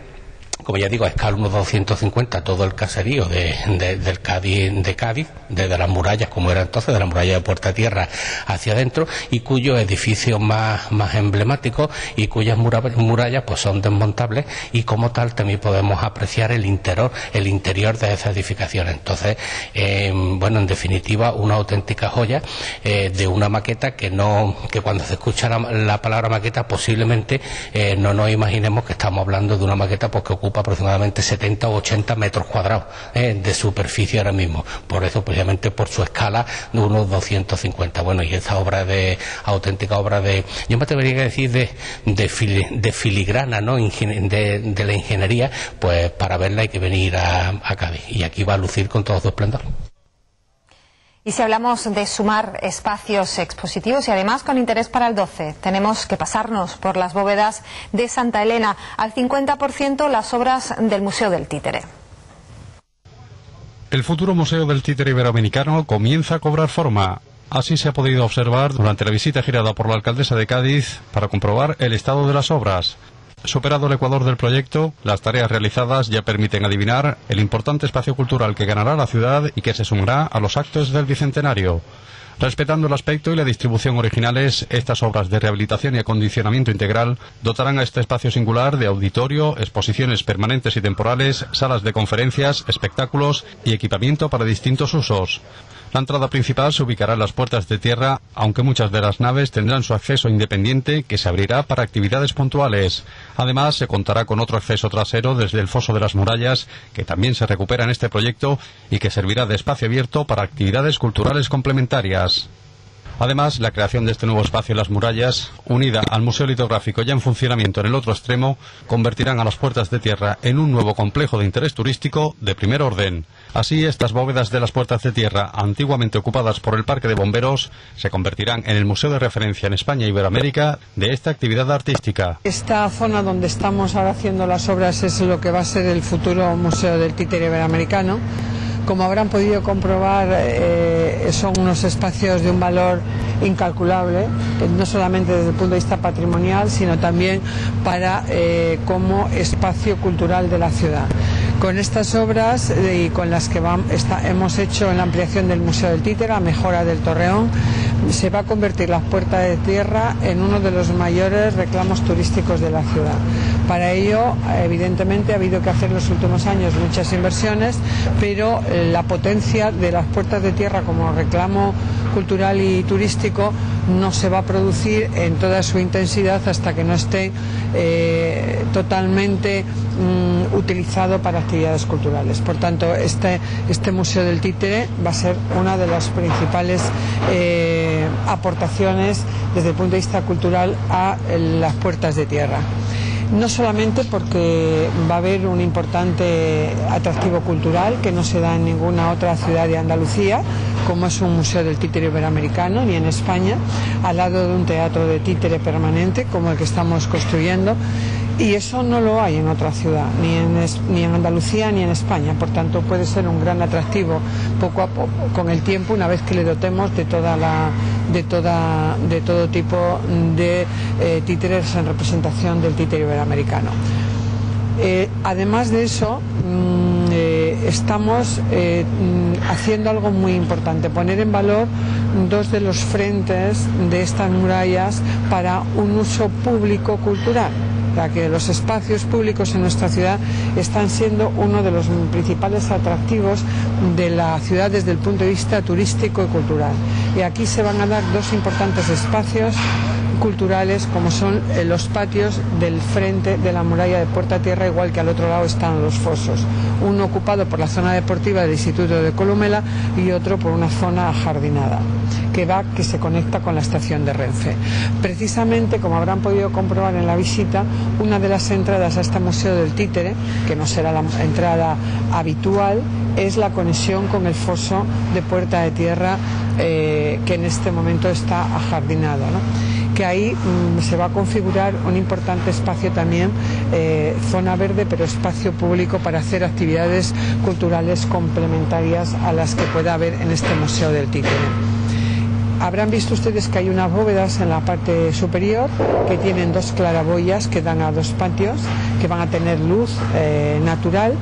como ya digo, a escala 1.250 todo el caserío de, del Cádiz, de Cádiz, desde las murallas, como era entonces, de la muralla de Puerta Tierra hacia adentro, y cuyos edificios más, más emblemáticos y cuyas murallas pues son desmontables y como tal también podemos apreciar el interior, el interior de esas edificaciones. Entonces, eh, bueno, en definitiva, una auténtica joya eh, de una maqueta que no, que cuando se escucha la, palabra maqueta posiblemente eh, no nos imaginemos que estamos hablando de una maqueta pues, que ocupa aproximadamente 70 o 80 metros cuadrados de superficie ahora mismo. Por eso, precisamente por su escala de unos 250. Bueno, y esta obra de, auténtica obra de, yo me atrevería a decir de, de, filigrana, ¿no? De, la ingeniería, pues para verla hay que venir a, a Cádiz. Y aquí va a lucir con todo su esplendor. Y si hablamos de sumar espacios expositivos y además con interés para el 12, tenemos que pasarnos por las bóvedas de Santa Elena, al 50% las obras del Museo del Títere. El futuro Museo del Títere Iberoamericano comienza a cobrar forma. Así se ha podido observar durante la visita girada por la alcaldesa de Cádiz para comprobar el estado de las obras. Superado el ecuador del proyecto, las tareas realizadas ya permiten adivinar el importante espacio cultural que ganará la ciudad y que se sumará a los actos del Bicentenario. Respetando el aspecto y la distribución originales, estas obras de rehabilitación y acondicionamiento integral dotarán a este espacio singular de auditorio, exposiciones permanentes y temporales, salas de conferencias, espectáculos y equipamiento para distintos usos. La entrada principal se ubicará en las puertas de tierra, aunque muchas de las naves tendrán su acceso independiente que se abrirá para actividades puntuales. Además, se contará con otro acceso trasero desde el foso de las murallas, que también se recupera en este proyecto y que servirá de espacio abierto para actividades culturales complementarias. Además, la creación de este nuevo espacio en las murallas, unida al Museo Litográfico ya en funcionamiento en el otro extremo, convertirán a las puertas de tierra en un nuevo complejo de interés turístico de primer orden. Así, estas bóvedas de las puertas de tierra, antiguamente ocupadas por el Parque de Bomberos, se convertirán en el museo de referencia en España y Iberoamérica de esta actividad artística. Esta zona donde estamos ahora haciendo las obras es lo que va a ser el futuro Museo del Títere Iberoamericano como habrán podido comprobar, eh, son unos espacios de un valor incalculable, eh, no solamente desde el punto de vista patrimonial, sino también para eh, como espacio cultural de la ciudad. Con estas obras y con las que hemos hecho en la ampliación del Museo del Títer, la mejora del Torreón, se va a convertir la Puerta de Tierra en uno de los mayores reclamos turísticos de la ciudad. Para ello, evidentemente, ha habido que hacer en los últimos años muchas inversiones, pero la potencia de las puertas de tierra como reclamo cultural y turístico no se va a producir en toda su intensidad hasta que no esté eh, totalmente mm, utilizado para actividades culturales. Por tanto, este, este, Museo del Títere va a ser una de las principales eh, aportaciones desde el punto de vista cultural a las puertas de tierra no solamente porque va a haber un importante atractivo cultural que no se da en ninguna otra ciudad de Andalucía, como es un museo del títere iberoamericano, ni en España, al lado de un teatro de títere permanente como el que estamos construyendo, y eso no lo hay en otra ciudad, ni en, ni en Andalucía ni en España. Por tanto, puede ser un gran atractivo poco a poco, con el tiempo, una vez que le dotemos de toda la, de toda, de todo tipo de eh, títeres en representación del títere iberoamericano. Eh, además de eso, mm, eh, estamos mm, haciendo algo muy importante, poner en valor dos de los frentes de estas murallas para un uso público cultural ya que los espacios públicos en nuestra ciudad están siendo uno de los principales atractivos de la ciudad desde el punto de vista turístico y cultural. Y aquí se van a dar dos importantes espacios culturales como son eh, los patios del frente de la muralla de Puerta Tierra, igual que al otro lado están los fosos. Uno ocupado por la zona deportiva del Instituto de Columela y otro por una zona ajardinada que va, que se conecta con la estación de Renfe. Precisamente, como habrán podido comprobar en la visita, una de las entradas a este Museo del Títere, que no será la entrada habitual, es la conexión con el foso de Puerta de Tierra eh, que en este momento está ajardinado. que ahí mm, se va a configurar un importante espacio también, eh, zona verde, pero espacio público para hacer actividades culturales complementarias a las que pueda haber en este Museo del Títere. Habrán visto ustedes que hay unas bóvedas en la parte superior que tienen dos claraboyas que dan a dos patios que van a tener luz eh, natural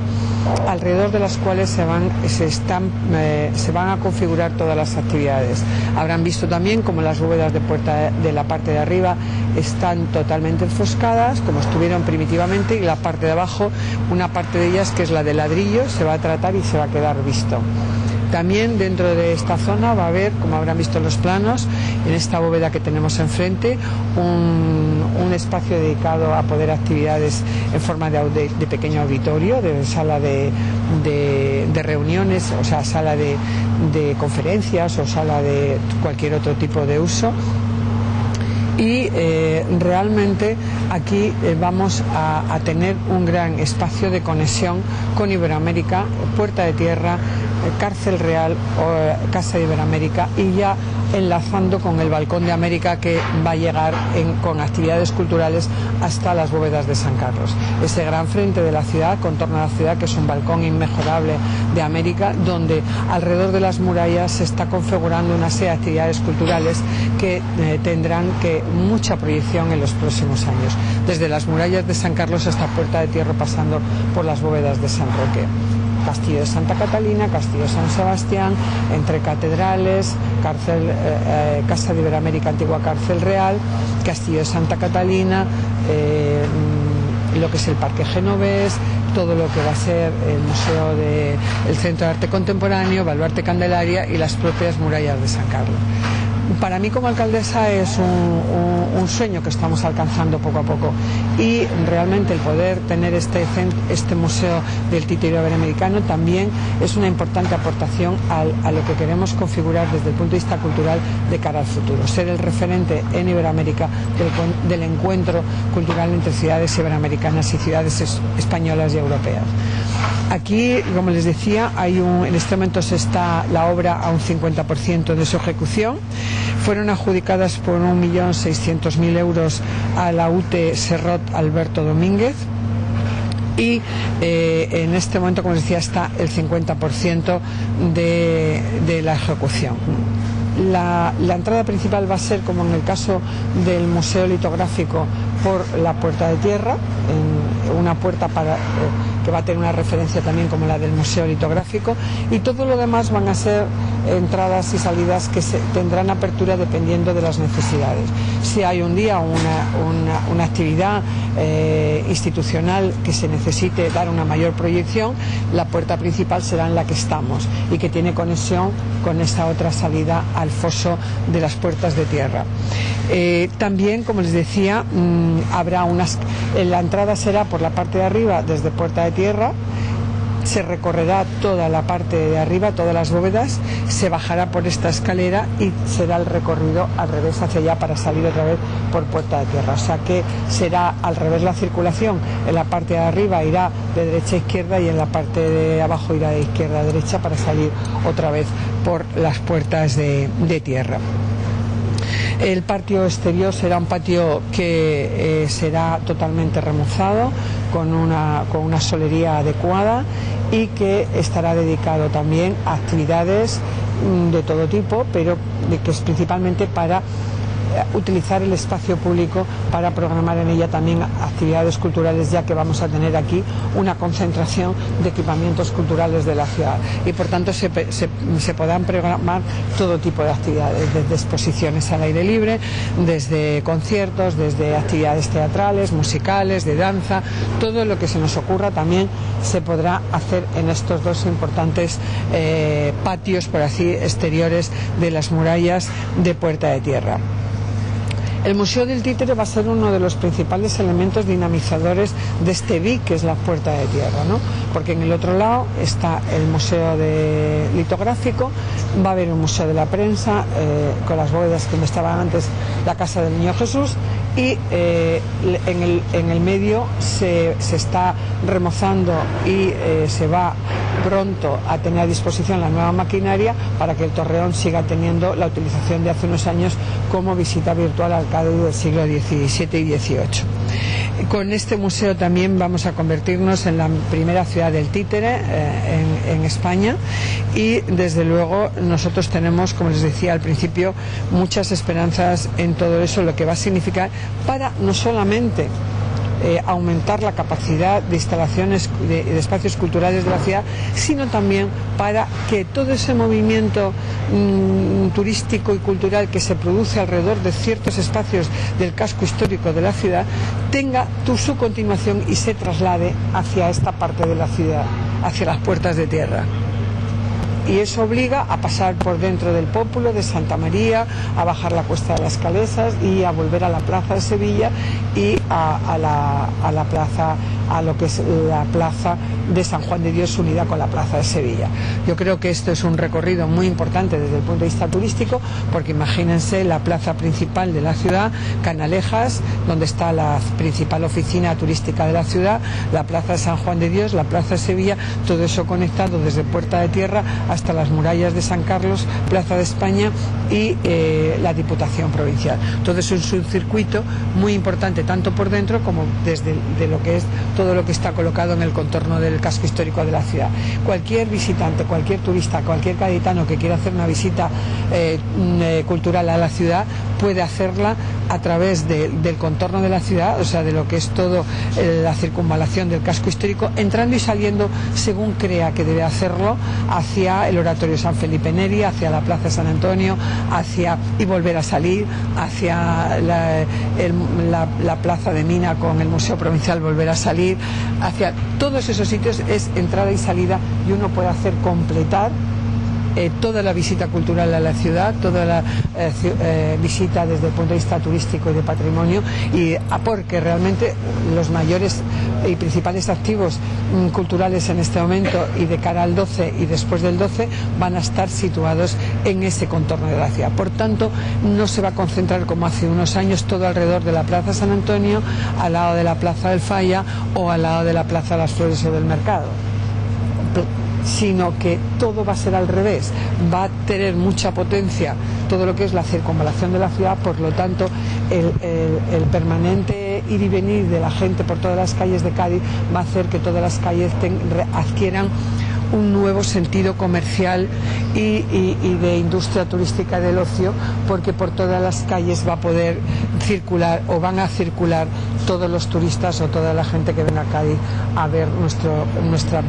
alrededor de las cuales se van, se, están, eh, se van a configurar todas las actividades. Habrán visto también como las bóvedas de puerta de la parte de arriba están totalmente enfoscadas, como estuvieron primitivamente, y la parte de abajo, una parte de ellas que es la de ladrillo, se va a tratar y se va a quedar visto. También dentro de esta zona va a haber, como habrán visto en los planos, en esta bóveda que tenemos enfrente, un, espacio dedicado a poder actividades en forma de, pequeño auditorio, de sala de, de- reuniones, o sea, sala de, conferencias o sala de cualquier otro tipo de uso. Y eh, realmente aquí eh, vamos a, tener un gran espacio de conexión con Iberoamérica, Puerta de Tierra, Cárcel Real, o, eh, Casa de Iberoamérica y ya enlazando con el Balcón de América que va a llegar con actividades culturales hasta las bóvedas de San Carlos. Ese gran frente de la ciudad, contorno a la ciudad, que es un balcón inmejorable de América, donde alrededor de las murallas se está configurando una serie de actividades culturales que eh, tendrán que mucha proyección en los próximos años, desde las murallas de San Carlos hasta Puerta de Tierra, pasando por las bóvedas de San Roque. Castillo de Santa Catalina, Castillo de San Sebastián, entre catedrales, cárcel, eh, eh, Casa de Iberoamérica, antigua cárcel real, Castillo de Santa Catalina, eh, lo que es el Parque Genovés, todo lo que va a ser el Museo de el Centro de Arte Contemporáneo, Baluarte Candelaria y las propias murallas de San Carlos. Para mí como alcaldesa es un, sueño que estamos alcanzando poco a poco y realmente el poder tener este, este museo del títere iberoamericano también es una importante aportación al- a lo que queremos configurar desde el punto de vista cultural de cara al futuro. Ser el referente en Iberoamérica del, del encuentro cultural entre ciudades iberoamericanas y ciudades es- españolas y europeas. Aquí, como les decía, hay un, en este momento se está la obra a un 50% de su ejecución. Fueron adjudicadas por 1.600.000 euros a la UTE Serrot Alberto Domínguez y eh, en este momento, como decía, está el 50% de, de la ejecución. La, la entrada principal va a ser, como en el caso del Museo Litográfico, por la Puerta de Tierra, en una puerta para, eh, que va a tener una referencia también como la del Museo Litográfico, y todo lo demás van a ser entradas y salidas que se, tendrán apertura dependiendo de las necesidades. Si hay un día una, actividad eh, institucional que se necesite dar una mayor proyección, la puerta principal será en la que estamos y que tiene conexión con esa otra salida al foso de las puertas de tierra. Eh, también, como les decía, mm, habrá unas. eh, la entrada será por la parte de arriba desde Puerta de Tierra. Se recorrerá toda la parte de arriba, todas las bóvedas, se bajará por esta escalera y será el recorrido al revés hacia allá para salir otra vez por Puerta de Tierra. O sea que será al revés la circulación. En la parte de arriba irá de derecha a izquierda y en la parte de abajo irá de izquierda a derecha para salir otra vez por las puertas de, de tierra. El patio exterior será un patio que eh, será totalmente remozado con una, con una solería adecuada y que estará dedicado también a actividades mm, de todo tipo, pero que es principalmente para utilizar el espacio público para programar en ella también actividades culturales, ya que vamos a tener aquí una concentración de equipamientos culturales de la ciudad. Y por tanto se, se- se podrán programar todo tipo de actividades, desde exposiciones al aire libre, desde conciertos, desde actividades teatrales, musicales, de danza, todo lo que se nos ocurra también se podrá hacer en estos dos importantes eh, patios, por así, exteriores de las murallas de Puerta de Tierra. El Museo del Títere va a ser uno de los principales elementos dinamizadores de este BIC, que es la puerta de tierra, ¿no? Porque en el otro lado está el Museo de Litográfico, va a haber un Museo de la Prensa, eh, con las bóvedas que me estaban antes, la Casa del Niño Jesús, y eh, en, el, en el medio se, se está remozando y eh, se va pronto a tener a disposición la nueva maquinaria para que el Torreón siga teniendo la utilización de hace unos años como visita virtual al Cádiz del siglo XVII y XVIII. Con este museo también vamos a convertirnos en la primera ciudad del títere eh, en, en España. Y desde luego nosotros tenemos, como les decía al principio, muchas esperanzas en todo eso, lo que va a significar para no solamente eh, aumentar la capacidad de instalaciones de, espacios culturales de la ciudad, sino también para que todo ese movimiento mm, turístico y cultural que se produce alrededor de ciertos espacios del casco histórico de la ciudad tenga su continuación y se traslade hacia esta parte de la ciudad, hacia las puertas de tierra y eso obliga a pasar por dentro del Pópulo de Santa María, a bajar la Cuesta de las Calesas y a volver a la Plaza de Sevilla y a, a la, a la plaza a lo que es la plaza de San Juan de Dios unida con la plaza de Sevilla. Yo creo que esto es un recorrido muy importante desde el punto de vista turístico, porque imagínense la plaza principal de la ciudad, Canalejas, donde está la principal oficina turística de la ciudad, la plaza de San Juan de Dios, la plaza de Sevilla, todo eso conectado desde Puerta de Tierra hasta las murallas de San Carlos, Plaza de España y eh, la Diputación Provincial. Todo eso es un circuito muy importante, tanto por dentro como desde de lo que es todo lo que está colocado en el contorno del casco histórico de la ciudad. Cualquier visitante, cualquier turista, cualquier gaditano que quiera hacer una visita eh, mm, eh, cultural a la ciudad puede hacerla a través de- del contorno de la ciudad, o sea, de lo que es todo eh, la circunvalación del casco histórico, entrando y saliendo según crea que debe hacerlo hacia el oratorio San Felipe Neri, hacia la Plaza San Antonio, hacia y volver a salir hacia la, el- la- la Plaza de Mina con el Museo Provincial, volver a salir hacia todos esos sitios es entrada y salida y uno puede hacer completar eh, toda la visita cultural a la ciudad, toda la eh, eh, visita desde el punto de vista turístico y de patrimonio, y porque realmente los mayores y principales activos mm, culturales en este momento y de cara al 12 y después del 12 van a estar situados en ese contorno de la ciudad. Por tanto, no se va a concentrar como hace unos años todo alrededor de la Plaza San Antonio, al lado de la Plaza del Falla o al lado de la Plaza de las Flores o del Mercado sino que todo va a ser al revés, va a tener mucha potencia todo lo que es la circunvalación de la ciudad, por lo tanto el, el- permanente ir y venir de la gente por todas las calles de Cádiz va a hacer que todas las calles adquieran un nuevo sentido comercial y, y- y de industria turística del ocio, porque por todas las calles va a poder circular o van a circular todos los turistas o toda la gente que venga a Cádiz a ver nuestro nuestra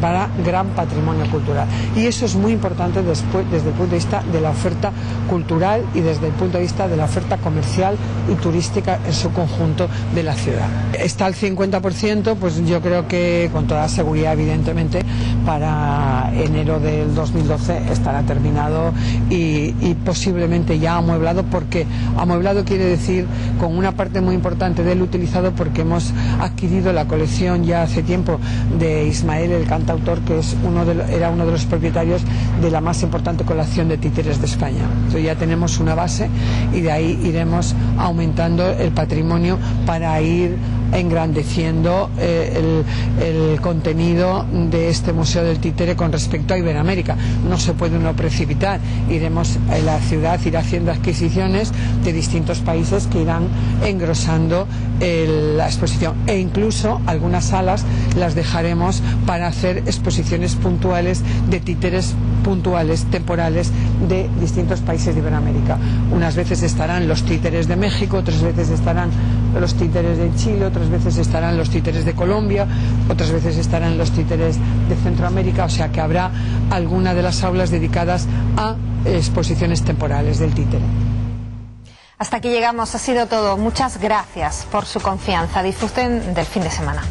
gran patrimonio cultural. Y eso es muy importante después, desde el punto de vista de la oferta cultural y desde el punto de vista de la oferta comercial y turística en su conjunto de la ciudad. Está al 50%, pues yo creo que con toda seguridad, evidentemente, para enero del 2012 estará terminado y posiblemente ya amueblado, porque amueblado quiere decir con una parte muy importante del utilizado, porque hemos adquirido la colección ya hace tiempo de Ismael, el cantautor, que es uno de era uno de los propietarios de la más importante colección de títeres de España. Entonces ya tenemos una base y de ahí iremos aumentando el patrimonio para ir engrandeciendo eh, el, el contenido de este Museo del Títere con respecto a Iberoamérica. No se puede uno precipitar. Iremos, eh, la ciudad irá haciendo adquisiciones de distintos países que irán engrosando la exposición e incluso algunas salas las dejaremos para hacer exposiciones puntuales de títeres puntuales, temporales de distintos países de Iberoamérica. Unas veces estarán los títeres de México, otras veces estarán los títeres de Chile, otras veces estarán los títeres de Colombia, otras veces estarán los títeres de Centroamérica, o sea que habrá alguna de las aulas dedicadas a exposiciones temporales del títere. Hasta aquí llegamos, ha sido todo. Muchas gracias por su confianza. Disfruten del fin de semana.